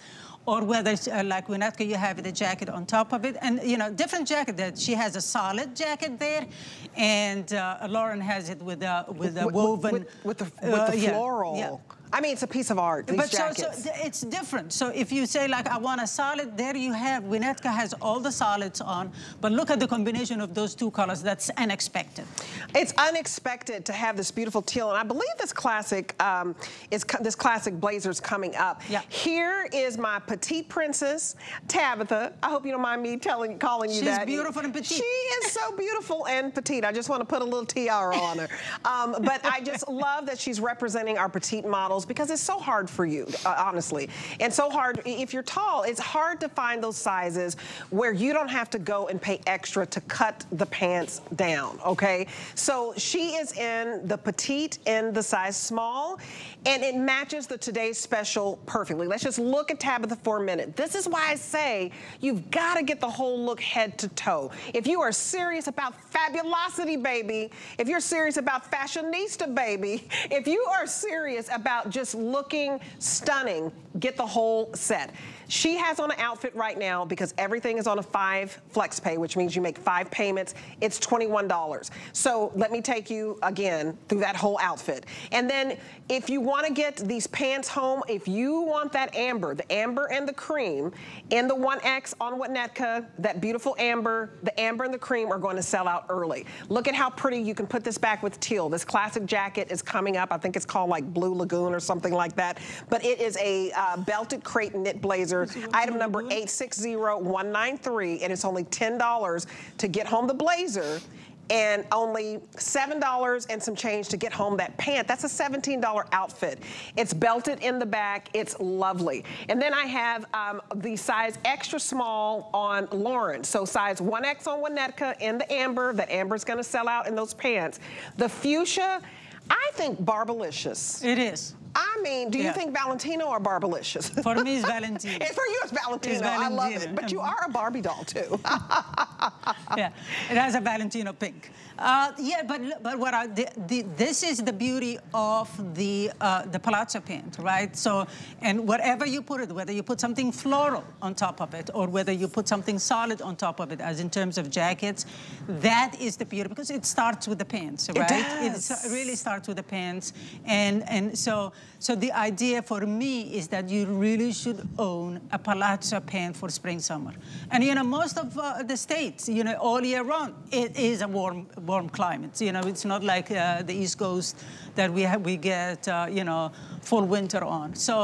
or whether uh, like Winnetka, you have the jacket on top of it. And, you know, different jacket. That she has a solid jacket there, and uh, Lauren has it with a, with a woven. With, with, the, with the uh, floral. Yeah. I mean, it's a piece of art, these but jackets. So, so it's different. So if you say, like, I want a solid, there you have, Winnetka has all the solids on, but look at the combination of those two colors. That's unexpected. It's unexpected to have this beautiful teal, and I believe this classic um, is this classic blazer's coming up. Yeah. Here is my petite princess, Tabitha. I hope you don't mind me telling, calling you She's that. She's beautiful and petite. She is so beautiful and petite. I just want to put a little tiara on her. Um, but I just love that she's representing our petite models because it's so hard for you, uh, honestly. And so hard, if you're tall, it's hard to find those sizes where you don't have to go and pay extra to cut the pants down, okay? So she is in the petite in the size small, and it matches the today's special perfectly. Let's just look at Tabitha for a minute. This is why I say you've got to get the whole look head to toe. If you are serious about fabulosity, baby, if you're serious about fashionista, baby, if you are serious about just looking stunning, get the whole set. She has on an outfit right now because everything is on a five flex pay, which means you make five payments. It's $21. So let me take you again through that whole outfit. And then if you want to get these pants home, if you want that amber, the amber and the cream in the 1X on Winnetka, that beautiful amber, the amber and the cream are going to sell out early. Look at how pretty you can put this back with teal. This classic jacket is coming up. I think it's called like Blue Lagoon or something like that. But it is a uh, belted crepe knit blazer Item number 860193, and it's only $10 to get home the blazer and only $7 and some change to get home that pant. That's a $17 outfit. It's belted in the back. It's lovely. And then I have um, the size extra small on Lauren. So size 1X on Winnetka in the amber. That amber's gonna sell out in those pants. The fuchsia, I think Barbalicious. It is. I mean, do you yeah. think Valentino or Barbalicious? For me, it's Valentino. it's for you, it's Valentino. It's Valentino. I love it. But you are a Barbie doll, too. yeah, it has a Valentino pink. Uh, yeah, but but what I, the, the, this is the beauty of the uh, the palazzo pant, right? So, and whatever you put it, whether you put something floral on top of it or whether you put something solid on top of it, as in terms of jackets, that is the beauty because it starts with the pants, right? It does. It really starts with the pants, and and so so the idea for me is that you really should own a palazzo pant for spring summer, and you know most of uh, the states, you know, all year round, it is a warm warm climates. You know, it's not like uh, the East Coast that we have, we get, uh, you know, full winter on. So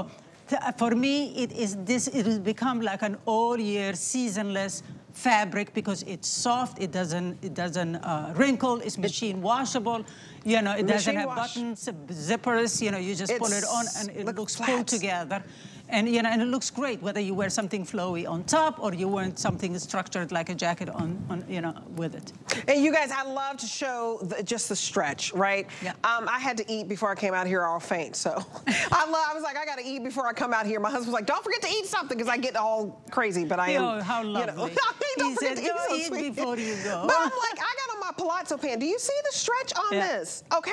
for me, it is this. It has become like an all-year seasonless fabric because it's soft, it doesn't, it doesn't uh, wrinkle, it's machine washable. You know, it doesn't have wash. buttons, zippers, you know, you just it's, pull it on and it looks cool together. And, you know, and it looks great whether you wear something flowy on top or you wear something structured like a jacket on, on you know, with it. And you guys, I love to show the, just the stretch, right? Yeah. Um, I had to eat before I came out here all faint, so I love, I was like, I got to eat before I come out here. My husband was like, don't forget to eat something because I get all crazy, but I am. Oh, how lovely. You know, don't he forget said, to eat, so eat before you go. But I'm like, I got on my palazzo pant. Do you see the stretch on yeah. this? Okay?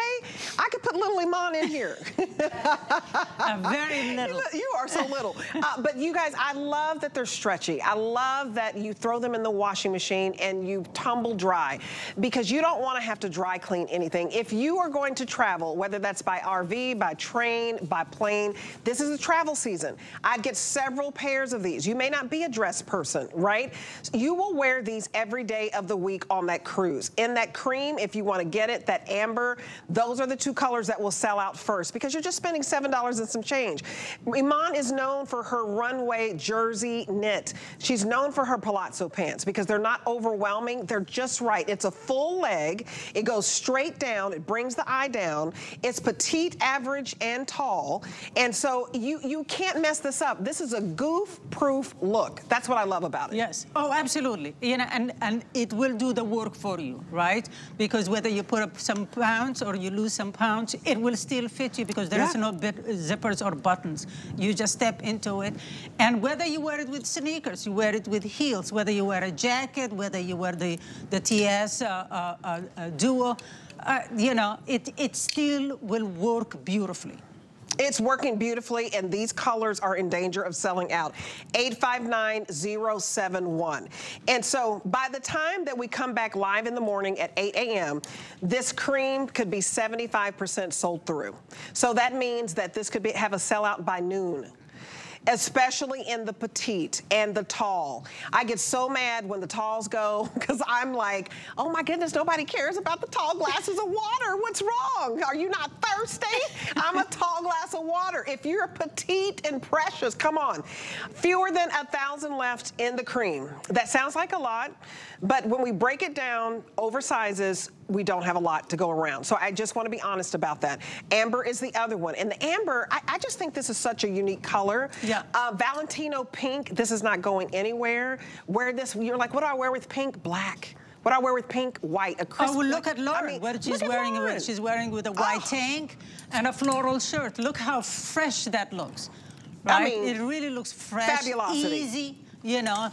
I could put little Iman in here. very little. You are so little. Uh, but you guys, I love that they're stretchy. I love that you throw them in the washing machine and you tumble dry because you don't want to have to dry clean anything. If you are going to travel, whether that's by RV, by train, by plane, this is a travel season. I'd get several pairs of these. You may not be a dress person, right? You will wear these every day of the week on that cruise. In that cream, if you want to get it, that amber, those are the two colors that will sell out first because you're just spending $7 and some change. Iman is known for her runway jersey knit. She's known for her palazzo pants because they're not overwhelming. They're just right. It's a full leg. It goes straight down. It brings the eye down. It's petite, average, and tall. And so you, you can't mess this up. This is a goof-proof look. That's what I love about it. Yes. Oh, absolutely. You know, and, and it will do the work for you, right? Because whether you put up some pounds or you lose some pounds, it will still fit you because there yeah. is no bit, zippers or buttons. You just step into it and whether you wear it with sneakers, you wear it with heels, whether you wear a jacket, whether you wear the, the TS uh, uh, uh, Duo, uh, you know, it, it still will work beautifully. It's working beautifully, and these colors are in danger of selling out. 859071. And so by the time that we come back live in the morning at 8 a.m., this cream could be 75% sold through. So that means that this could be, have a sellout by noon especially in the petite and the tall. I get so mad when the talls go because I'm like, oh my goodness, nobody cares about the tall glasses of water. What's wrong? Are you not thirsty? I'm a tall glass of water. If you're petite and precious, come on. Fewer than a thousand left in the cream. That sounds like a lot, but when we break it down, oversizes, we don't have a lot to go around. So I just want to be honest about that. Amber is the other one. And the amber, I, I just think this is such a unique color. Yeah. Uh, Valentino pink, this is not going anywhere. Wear this, you're like, what do I wear with pink? Black. What I wear with pink? White, a crisp. Oh, well, look at Lauren, I mean, what she's wearing. With, she's wearing with a white oh. tank and a floral shirt. Look how fresh that looks. Right? I mean, it really looks fresh, fabulosity. easy, you know.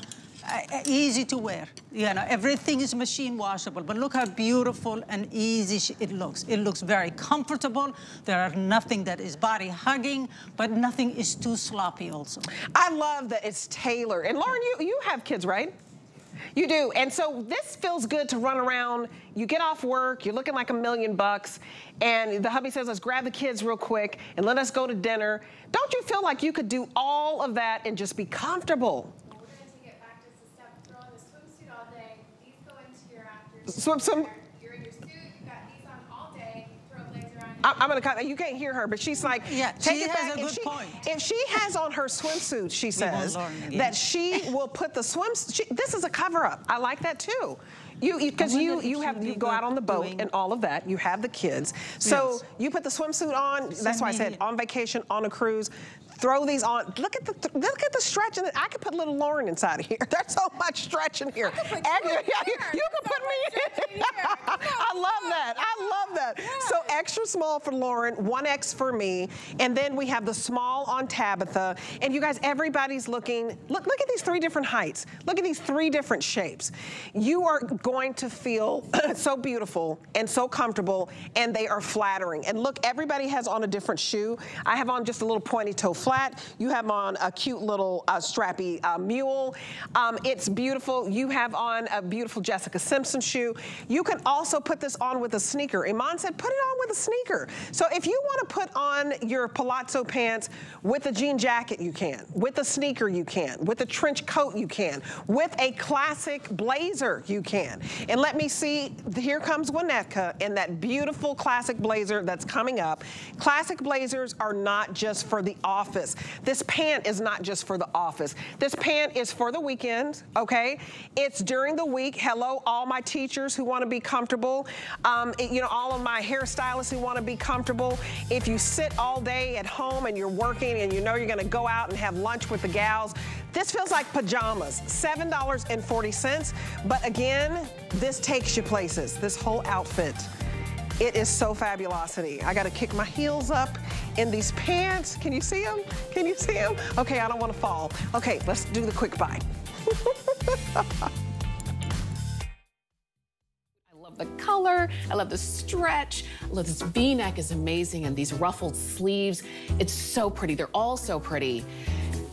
Easy to wear. You know, everything is machine washable, but look how beautiful and easy it looks. It looks very comfortable. There are nothing that is body hugging, but nothing is too sloppy also. I love that it's tailored. And Lauren, you, you have kids, right? You do. And so this feels good to run around. You get off work, you're looking like a million bucks, and the hubby says, let's grab the kids real quick and let us go to dinner. Don't you feel like you could do all of that and just be comfortable? swim, swim. You're in your suit, you got these on all day, throw blades around you. I'm gonna cut, you can't hear her, but she's like, yeah, take it back. if she, point. if she has on her swimsuit, she says, that she will put the swim, she, this is a cover up. I like that too. You because you you, have you go out on the boat and all of that. You have the kids, so yes. you put the swimsuit on. That's why I said on vacation on a cruise throw these on. Look at the look at the stretch, and I could put little Lauren inside of here. There's so much stretch in here. I extra, you, you can put me in. Here. I love that. I love that. Yeah. So extra small for Lauren, 1X for me, and then we have the small on Tabitha. And you guys, everybody's looking. Look, look at these three different heights. Look at these three different shapes. You are going to feel so beautiful and so comfortable, and they are flattering. And look, everybody has on a different shoe. I have on just a little pointy toe flat. You have on a cute little uh, strappy uh, mule. Um, it's beautiful. You have on a beautiful Jessica Simpson shoe. You can also put this on with a sneaker. Iman said, put it on with a sneaker. So if you want to put on your palazzo pants with a jean jacket, you can. With a sneaker, you can. With a trench coat, you can. With a classic blazer, you can. And let me see, here comes Winnetka in that beautiful classic blazer that's coming up. Classic blazers are not just for the office. This pant is not just for the office. This pant is for the weekend, okay? It's during the week. Hello, all my teachers who want to be comfortable. Um, it, you know, all of my hairstylists who want to be comfortable. If you sit all day at home and you're working and you know you're going to go out and have lunch with the gals, this feels like pajamas, $7.40. But again, this takes you places, this whole outfit. It is so fabulosity. I gotta kick my heels up in these pants. Can you see them? Can you see them? Okay, I don't wanna fall. Okay, let's do the quick buy. I love the color. I love the stretch. I love this V-neck is amazing and these ruffled sleeves. It's so pretty. They're all so pretty.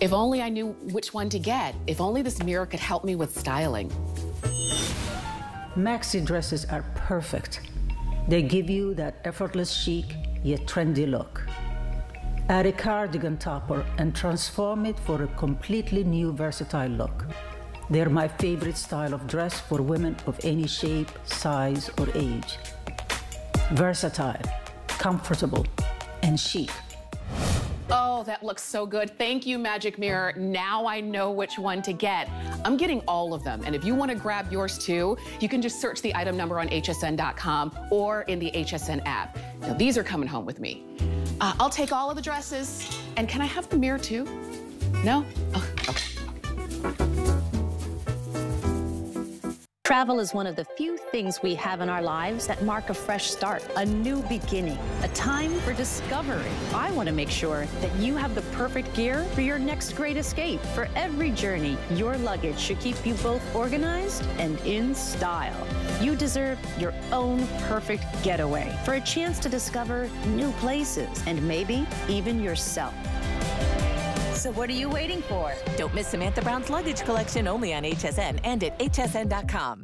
If only I knew which one to get. If only this mirror could help me with styling. Maxi dresses are perfect. They give you that effortless chic yet trendy look. Add a cardigan topper and transform it for a completely new versatile look. They're my favorite style of dress for women of any shape, size, or age. Versatile, comfortable, and chic. Oh, that looks so good. Thank you, Magic Mirror. Now I know which one to get. I'm getting all of them. And if you want to grab yours too, you can just search the item number on hsn.com or in the HSN app. Now, these are coming home with me. Uh, I'll take all of the dresses. And can I have the mirror too? No? Oh, okay. Travel is one of the few things we have in our lives that mark a fresh start, a new beginning, a time for discovery. I want to make sure that you have the perfect gear for your next great escape. For every journey, your luggage should keep you both organized and in style. You deserve your own perfect getaway for a chance to discover new places and maybe even yourself. So what are you waiting for? Don't miss Samantha Brown's luggage collection only on HSN and at hsn.com.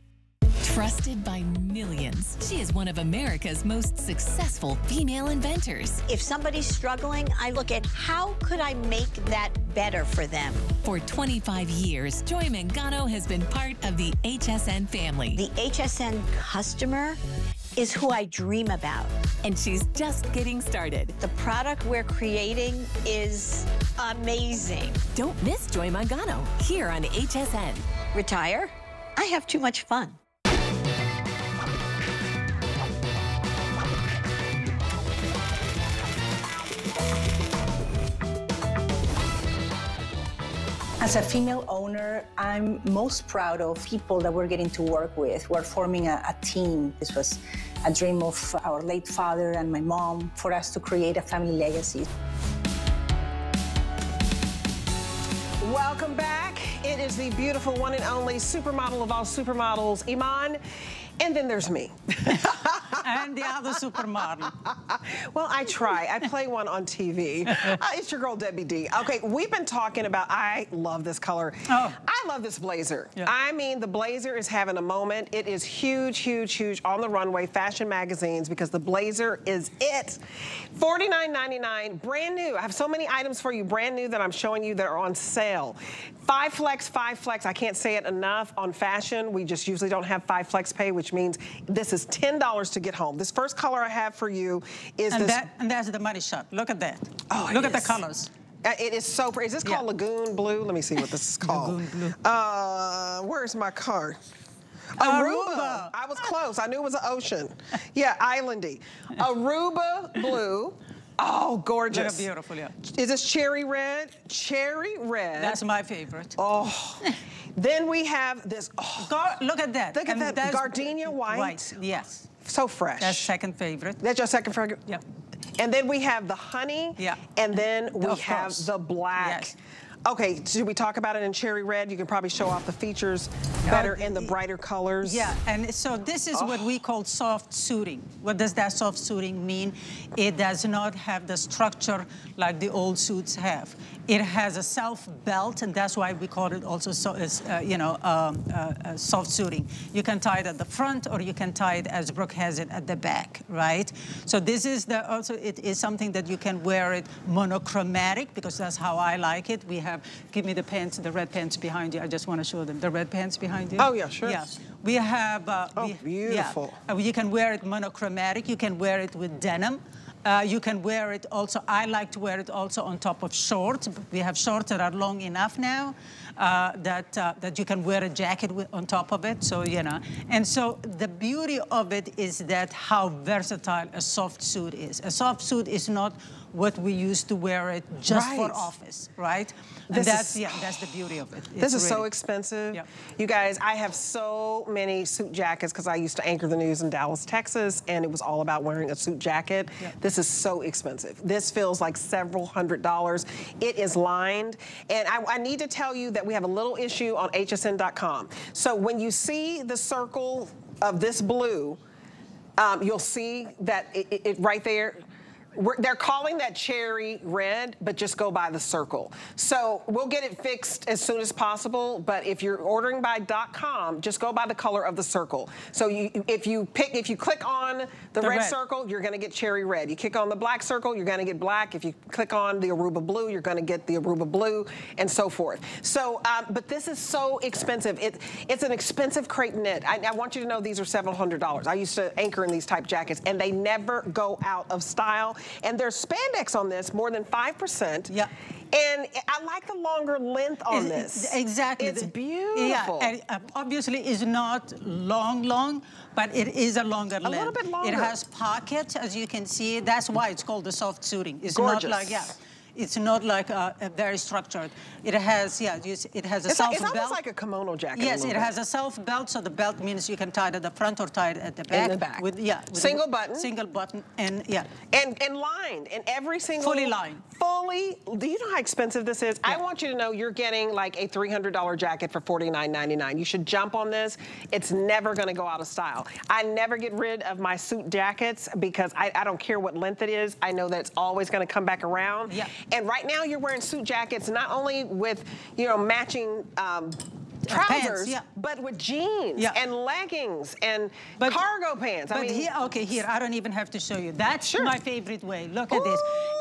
Trusted by millions, she is one of America's most successful female inventors. If somebody's struggling, I look at how could I make that better for them. For 25 years, Joy Mangano has been part of the HSN family. The HSN customer is who I dream about. And she's just getting started. The product we're creating is amazing. Don't miss Joy Mangano here on HSN. Retire? I have too much fun. As a female owner, I'm most proud of people that we're getting to work with. We're forming a, a, team. This was a dream of our late father and my mom for us to create a family legacy. Welcome back. It is the beautiful one and only supermodel of all supermodels, Iman. And then there's me. and the other supermodel. well, I try. I play one on TV. Uh, it's your girl, Debbie D. Okay, we've been talking about, I love this color. Oh. I love this blazer. Yeah. I mean, the blazer is having a moment. It is huge, huge, huge on the runway, fashion magazines, because the blazer is it. $49.99, brand new. I have so many items for you, brand new, that I'm showing you that are on sale. Five flex, five flex. I can't say it enough on fashion. We just usually don't have five flex pay, which means this is $10 to get home. This first color I have for you is and this. That, and that's the money shot. Look at that. Oh, Look at the colors. Uh, it is so pretty. Is this called yeah. Lagoon Blue? Let me see what this is called. Lagoon Blue. Uh, where's my card? Aruba. Aruba. I was close. I knew it was an ocean. Yeah, islandy. Aruba Blue. Oh, gorgeous. Beautiful, yeah. Is this cherry red? Cherry red. That's my favorite. Oh. then we have this. Oh. Gar look at that. Look at and that gardenia white. white. Yes. So fresh. That's second favorite. That's your second favorite? Yeah. And then we have the honey. Yeah. And then we Of have course. the black. Yes. Okay, should we talk about it in cherry red? You can probably show off the features better uh, in the brighter colors. Yeah, and so this is what oh. we call soft suiting. What does that soft suiting mean? It does not have the structure like the old suits have. It has a self belt, and that's why we call it also, so, uh, you know, um, uh, uh, soft suiting. You can tie it at the front, or you can tie it as Brooke has it at the back, right? So this is the also it is something that you can wear it monochromatic because that's how I like it. We have give me the pants, the red pants behind you. I just want to show them the red pants behind you. Oh, yeah, sure. Yeah. We have. Uh, Oh, we- beautiful. Yeah. Uh, you can wear it monochromatic. You can wear it with denim. Uh, you can wear it also. I like to wear it also on top of shorts. We have shorts that are long enough now uh, that uh, that you can wear a jacket with, on top of it. So you know. And so the beauty of it is that how versatile a soft suit is. A soft suit is not what we used to wear it just for office, right? This and that's is- yeah, that's the beauty of it. This It's is so expensive. Yeah. You guys, I have so many suit jackets because I used to anchor the news in Dallas, Texas, and it was all about wearing a suit jacket. Yeah. This is so expensive. This feels like several hundred dollars. It is lined. And I, I need to tell you that we have a little issue on hsn.com. So when you see the circle of this blue, um, you'll see that it- it right there. We're, they're calling that cherry red, but just go by the circle. So we'll get it fixed as soon as possible. But if you're ordering by .com, just go by the color of the circle. So you, if you pick, if you click on the, The red, red. circle, you're going to get cherry red. You click on the black circle, you're going to get black. If you click on the Aruba blue, you're going to get the Aruba blue, and so forth. So, um, but this is so expensive. It, it's an expensive crepe knit. I, I want you to know these are $700. I used to anchor in these type jackets, and they never go out of style. And there's spandex on this, more than five percent. Yeah. And I like the longer length on It's- this. Exactly. It's beautiful. Yeah, and uh, obviously it's not long, long, but it is a longer length. A little bit longer. It has pockets, as you can see. That's why it's called the soft suiting. It's Gorgeous. not like, yeah, it's not like uh, uh, very structured. It has, yeah, you it has a It's, self like, it's belt. almost like a kimono jacket. Yes, it bit. has a self belt, so the belt means you can tie it at the front or tie it at the back. the back. With yeah, with Single a- button. Single button, and yeah. And, and lined in every single Fully lined. Fully. Do you know how expensive this is? I want you to know you're getting like a $300 jacket for $49.99. You should jump on this. It's never going to go out of style. I never get rid of my suit jackets because I, I don't care what length it is. I know that it's always going to come back around. Yeah. And right now you're wearing suit jackets not only with you know matching. Um, pants, Trousers, yeah. but with jeans Yeah. and leggings and But- cargo pants. I But mean, here, okay, here, I don't even have to show you. That's Sure. my favorite way. Look at this.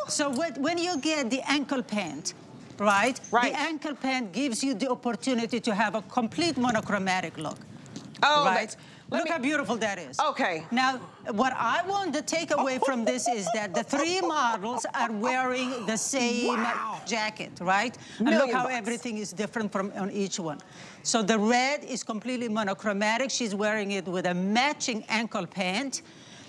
So what, when you get the ankle pant, right? Right. The ankle pant gives you the opportunity to have a complete monochromatic look. Oh, right? Look me- how beautiful that is. Okay. Now, what I want to take away from this is that the three models are wearing the same Wow. jacket, right? And Million look how bucks. everything is different from on each one. So the red is completely monochromatic. She's wearing it with a matching ankle pant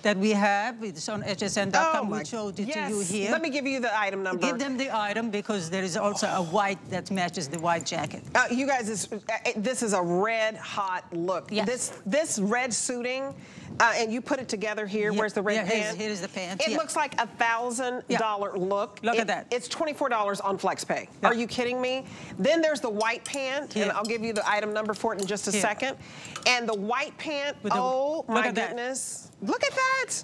that we have. It's on hsn.com. we showed it Oh yes. to you here. Let me give you the item number. Give them the item because there is also a white that matches the white jacket. Uh, you guys, this, uh, this is a red hot look. Yes. This this red suiting, uh, and you put it together here. Yeah. Where's the red Yeah, here's- here's the pant, It yeah. looks like a thousand dollar look. Look It- at that. It's twenty four dollars on FlexPay. Yeah. Are you kidding me? Then there's the white pant, and I'll give you the item number for it in just a second. And the white pant. The- oh my at that. goodness! Look at that.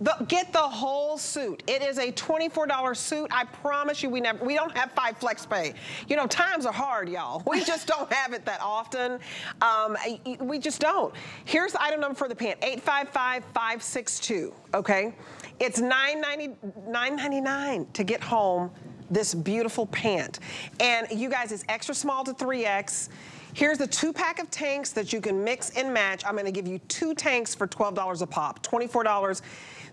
The, get the whole suit. It is a $24 suit. I promise you, we never, we don't have five flex pay. You know, times are hard, y'all. We just don't have it that often. Um, we just don't. Here's the item number for the pant: 855-562. Okay, it's $9.90 $9.99 to get home this beautiful pant. And you guys, it's extra small to 3X. Here's the two pack of tanks that you can mix and match. I'm gonna give you two tanks for $12 a pop, $24.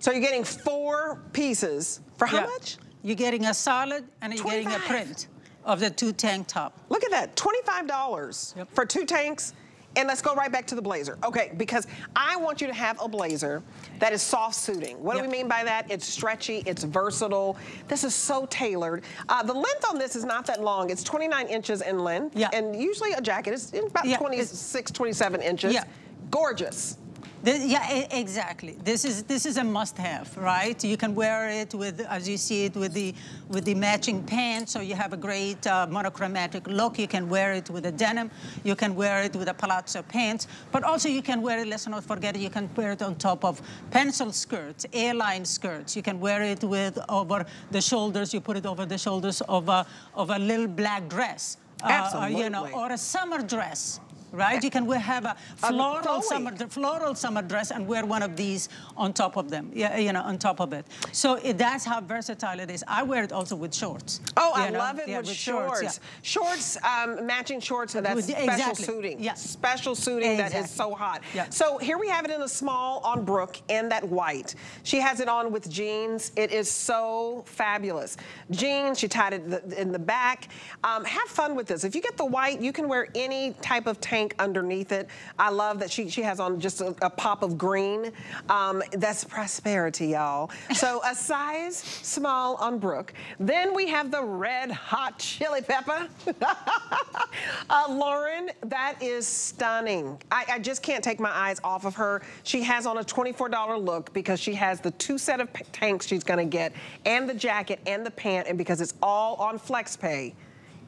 So you're getting four pieces for how Yeah. much? You're getting a solid and you're getting a print of the two tank top. Look at that, $25 Yep. for two tanks. And let's go right back to the blazer. Okay, because I want you to have a blazer that is soft suiting. What do we mean by that? It's stretchy, it's versatile. This is so tailored. Uh, the length on this is not that long. It's 29 inches in length. Yeah. And usually a jacket is about Yeah, 26, 27 inches. Yeah. Gorgeous. The, yeah, exactly. This is this is a must-have, right? You can wear it with, as you see it, with the with the matching pants, so you have a great uh, monochromatic look. You can wear it with a denim. You can wear it with a palazzo pants, but also you can wear it. Let's not forget, you can wear it on top of pencil skirts, A-line skirts. You can wear it with over the shoulders. You put it over the shoulders of a of a little black dress. Absolutely. Uh, you know, or a summer dress right? You can have a floral summer, floral summer dress and wear one of these on top of them, yeah, you know, on top of it. So it, that's how versatile it is. I wear it also with shorts. Oh, I know? love it yeah, with, with, shorts. Shorts, yeah. shorts um, matching shorts, and that's special exactly. suiting. Yeah. Special suiting exactly. that is so hot. Yeah. So here we have it in a small on Brooke in that white. She has it on with jeans. It is so fabulous. Jeans, she tied it in the back. Um, have fun with this. If you get the white, you can wear any type of tank pink underneath it. I love that she, she has on just a, a pop of green. Um, that's prosperity, y'all. So a size small on Brooke. Then we have the red hot chili pepper. uh, Lauren, that is stunning. I, I just can't take my eyes off of her. She has on a $24 look because she has the two set of tanks she's gonna get and the jacket and the pant and because it's all on FlexPay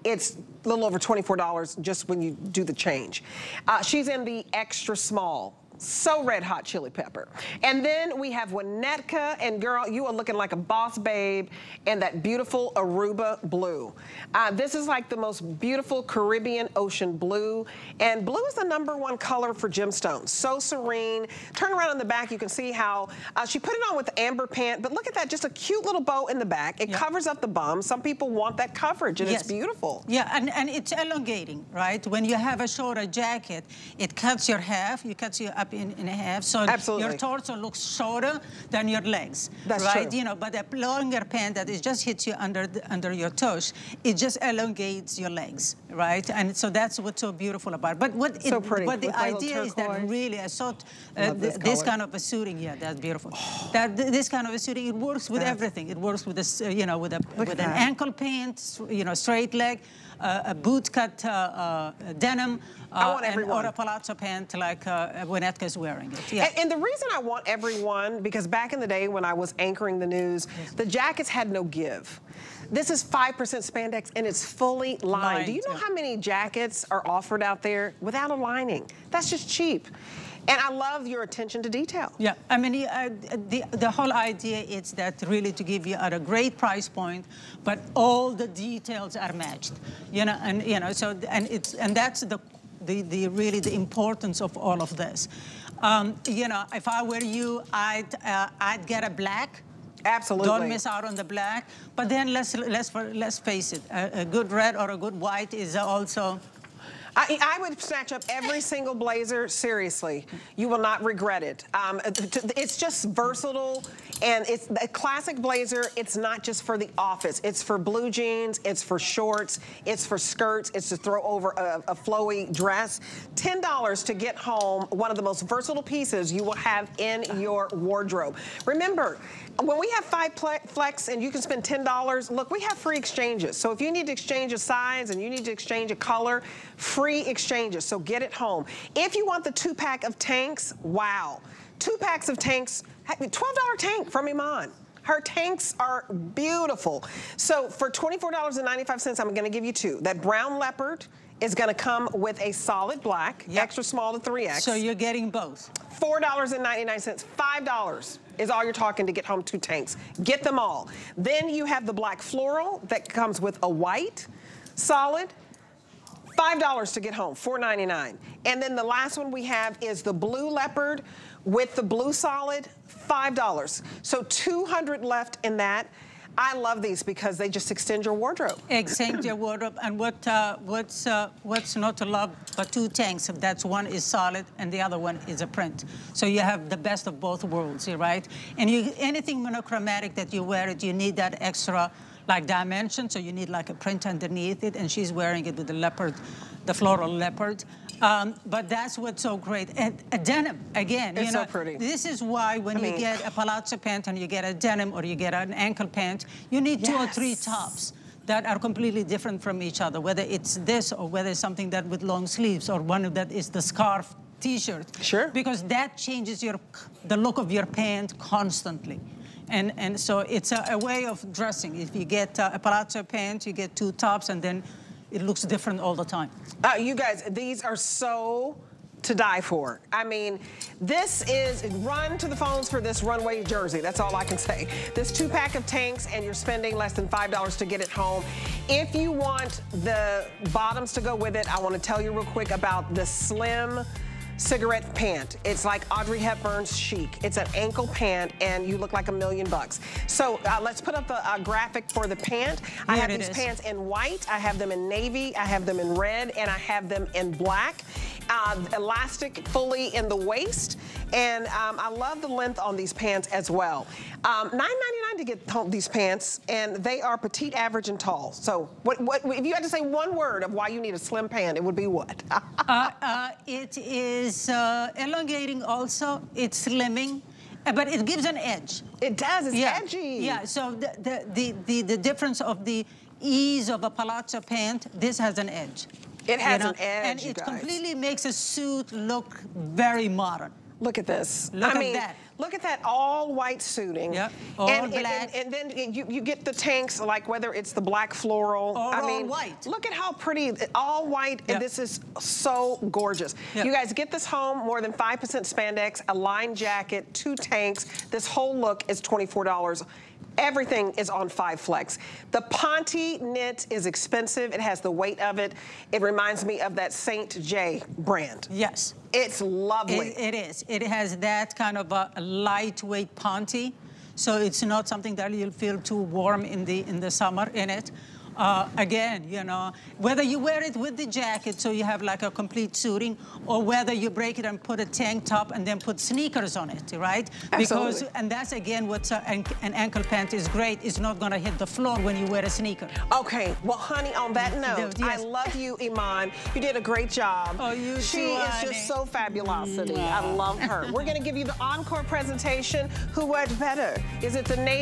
it's a little over $24 just when you do the change. Uh, she's in the extra small so red hot chili pepper. And then we have Winnetka, and girl, you are looking like a boss babe in that beautiful Aruba blue. Uh, this is like the most beautiful Caribbean ocean blue, and blue is the number one color for gemstones. So serene. Turn around in the back, you can see how uh, she put it on with amber pant, but look at that, just a cute little bow in the back. It covers up the bum. Some people want that coverage, and yes. it's beautiful. Yeah, and, and it's elongating, right? When you have a shorter jacket, it cuts your half, you cut your up in, in half. So Absolutely. your torso looks shorter than your legs. That's right? True. You know, but a longer pant that it just hits you under the, under your toes, it just elongates your legs, right? And so that's what's so beautiful about it. But what so it, pretty. But the idea is that really, I thought uh, this, this, kind of a suiting, yeah, that's beautiful. Oh. That this kind of a suiting, it works with that's everything. It works with a, you know, with a with an that. ankle pant, you know, straight leg uh, a boot cut uh, uh, denim, uh, and, or a palazzo pant like uh, Winnetka is wearing it. Yeah. And, and, the reason I want everyone, because back in the day when I was anchoring the news, the jackets had no give. This is 5% spandex and it's fully lined. lined Do you know yeah. how many jackets are offered out there without a lining? That's just cheap. And I love your attention to detail. Yeah, I mean, uh, the, the whole idea is that really to give you at a great price point, but all the details are matched, you know, and, you know, so, and it's, and that's the, the, the really the importance of all of this. Um, you know, if I were you, I'd, uh, I'd get a black, Absolutely. Don't miss out on the black. But then let's let's let's face it, a, a good red or a good white is also I, I, would snatch up every single blazer, seriously. You will not regret it. Um, it's just versatile, and it's a classic blazer. It's not just for the office. It's for blue jeans, it's for shorts, it's for skirts, it's to throw over a, a flowy dress. $10 to get home one of the most versatile pieces you will have in your wardrobe. Remember, when we have five flex and you can spend $10, look, we have free exchanges. So if you need to exchange a size and you need to exchange a color, free exchanges. So get it home. If you want the two pack of tanks, wow. Two packs of tanks, $12 tank from Iman. Her tanks are beautiful. So for $24.95, I'm gonna give you two. That brown leopard, is going to come with a solid black, yep. extra small to 3X. So you're getting both. $4.99, $5 is all you're talking to get home two tanks. Get them all. Then you have the black floral that comes with a white, solid, $5 to get home, $4.99. And then the last one we have is the blue leopard with the blue solid, $5. So 200 left in that. I love these because they just extend your wardrobe. Extend your wardrobe. And what uh, what's uh, what's not to love but two tanks? That's one is solid and the other one is a print. So you have the best of both worlds, right? And you anything monochromatic that you wear it, you need that extra like dimension. So you need like a print underneath it, and she's wearing it with the leopard, the floral leopard. Um, but that's what's so great. And a denim, again, it's you know, so pretty. this is why when I you mean, get a palazzo pant and you get a denim or you get an ankle pant, you need yes. two or three tops that are completely different from each other, whether it's this or whether it's something that with long sleeves or one that is the scarf t-shirt. Sure. Because that changes your the look of your pant constantly. And, and so it's a, a way of dressing. If you get uh, a palazzo pant, you get two tops, and then it looks different all the time. Uh, you guys, these are so to die for. I mean, this is run to the phones for this runway jersey. That's all I can say. This two pack of tanks and you're spending less than $5 to get it home. If you want the bottoms to go with it, I want to tell you real quick about the slim cigarette pant. It's like Audrey Hepburn's chic. It's an ankle pant and you look like a million bucks. So uh, let's put up a, a, graphic for the pant. I have these is. pants in white, I have them in navy, I have them in red, and I have them in black. Uh, elastic fully in the waist. And um, I love the length on these pants as well. Um, $9.99 to get these pants, and they are petite, average, and tall. So what, what, if you had to say one word of why you need a slim pant, it would be what? uh, uh, it is uh, elongating also. It's slimming. Uh, but it gives an edge. It does. It's yeah. edgy. Yeah. So the, the, the, the, the difference of the ease of a palazzo pant, this has an edge. It has you know? an edge, And it completely makes a suit look very modern. Look at this. Look I at mean, that. Look at that all white suiting. Yep, all and, black. And, and, then you, you get the tanks, like whether it's the black floral. All, I mean, all white. Look at how pretty, all white, yep. and this is so gorgeous. Yep. You guys get this home, more than 5% spandex, a line jacket, two tanks. This whole look is $24. Everything is on Five Flex. The Ponte knit is expensive. It has the weight of it. It reminds me of that St. J brand. Yes. It's lovely. it, it is. It has that kind of a lightweight Ponte. So it's not something that you'll feel too warm in the in the summer in it. Uh, again, you know, whether you wear it with the jacket so you have like a complete suiting, or whether you break it and put a tank top and then put sneakers on it, right? Absolutely. Because, and that's again what uh, an, an, ankle pant is great. It's not gonna hit the floor when you wear a sneaker. Okay, well, honey, on that note, yes. I love you, Iman. You did a great job. Oh, you She too, is honey. just so fabulosity. I love her. We're gonna give you the encore presentation. Who would better? Is it the Navy?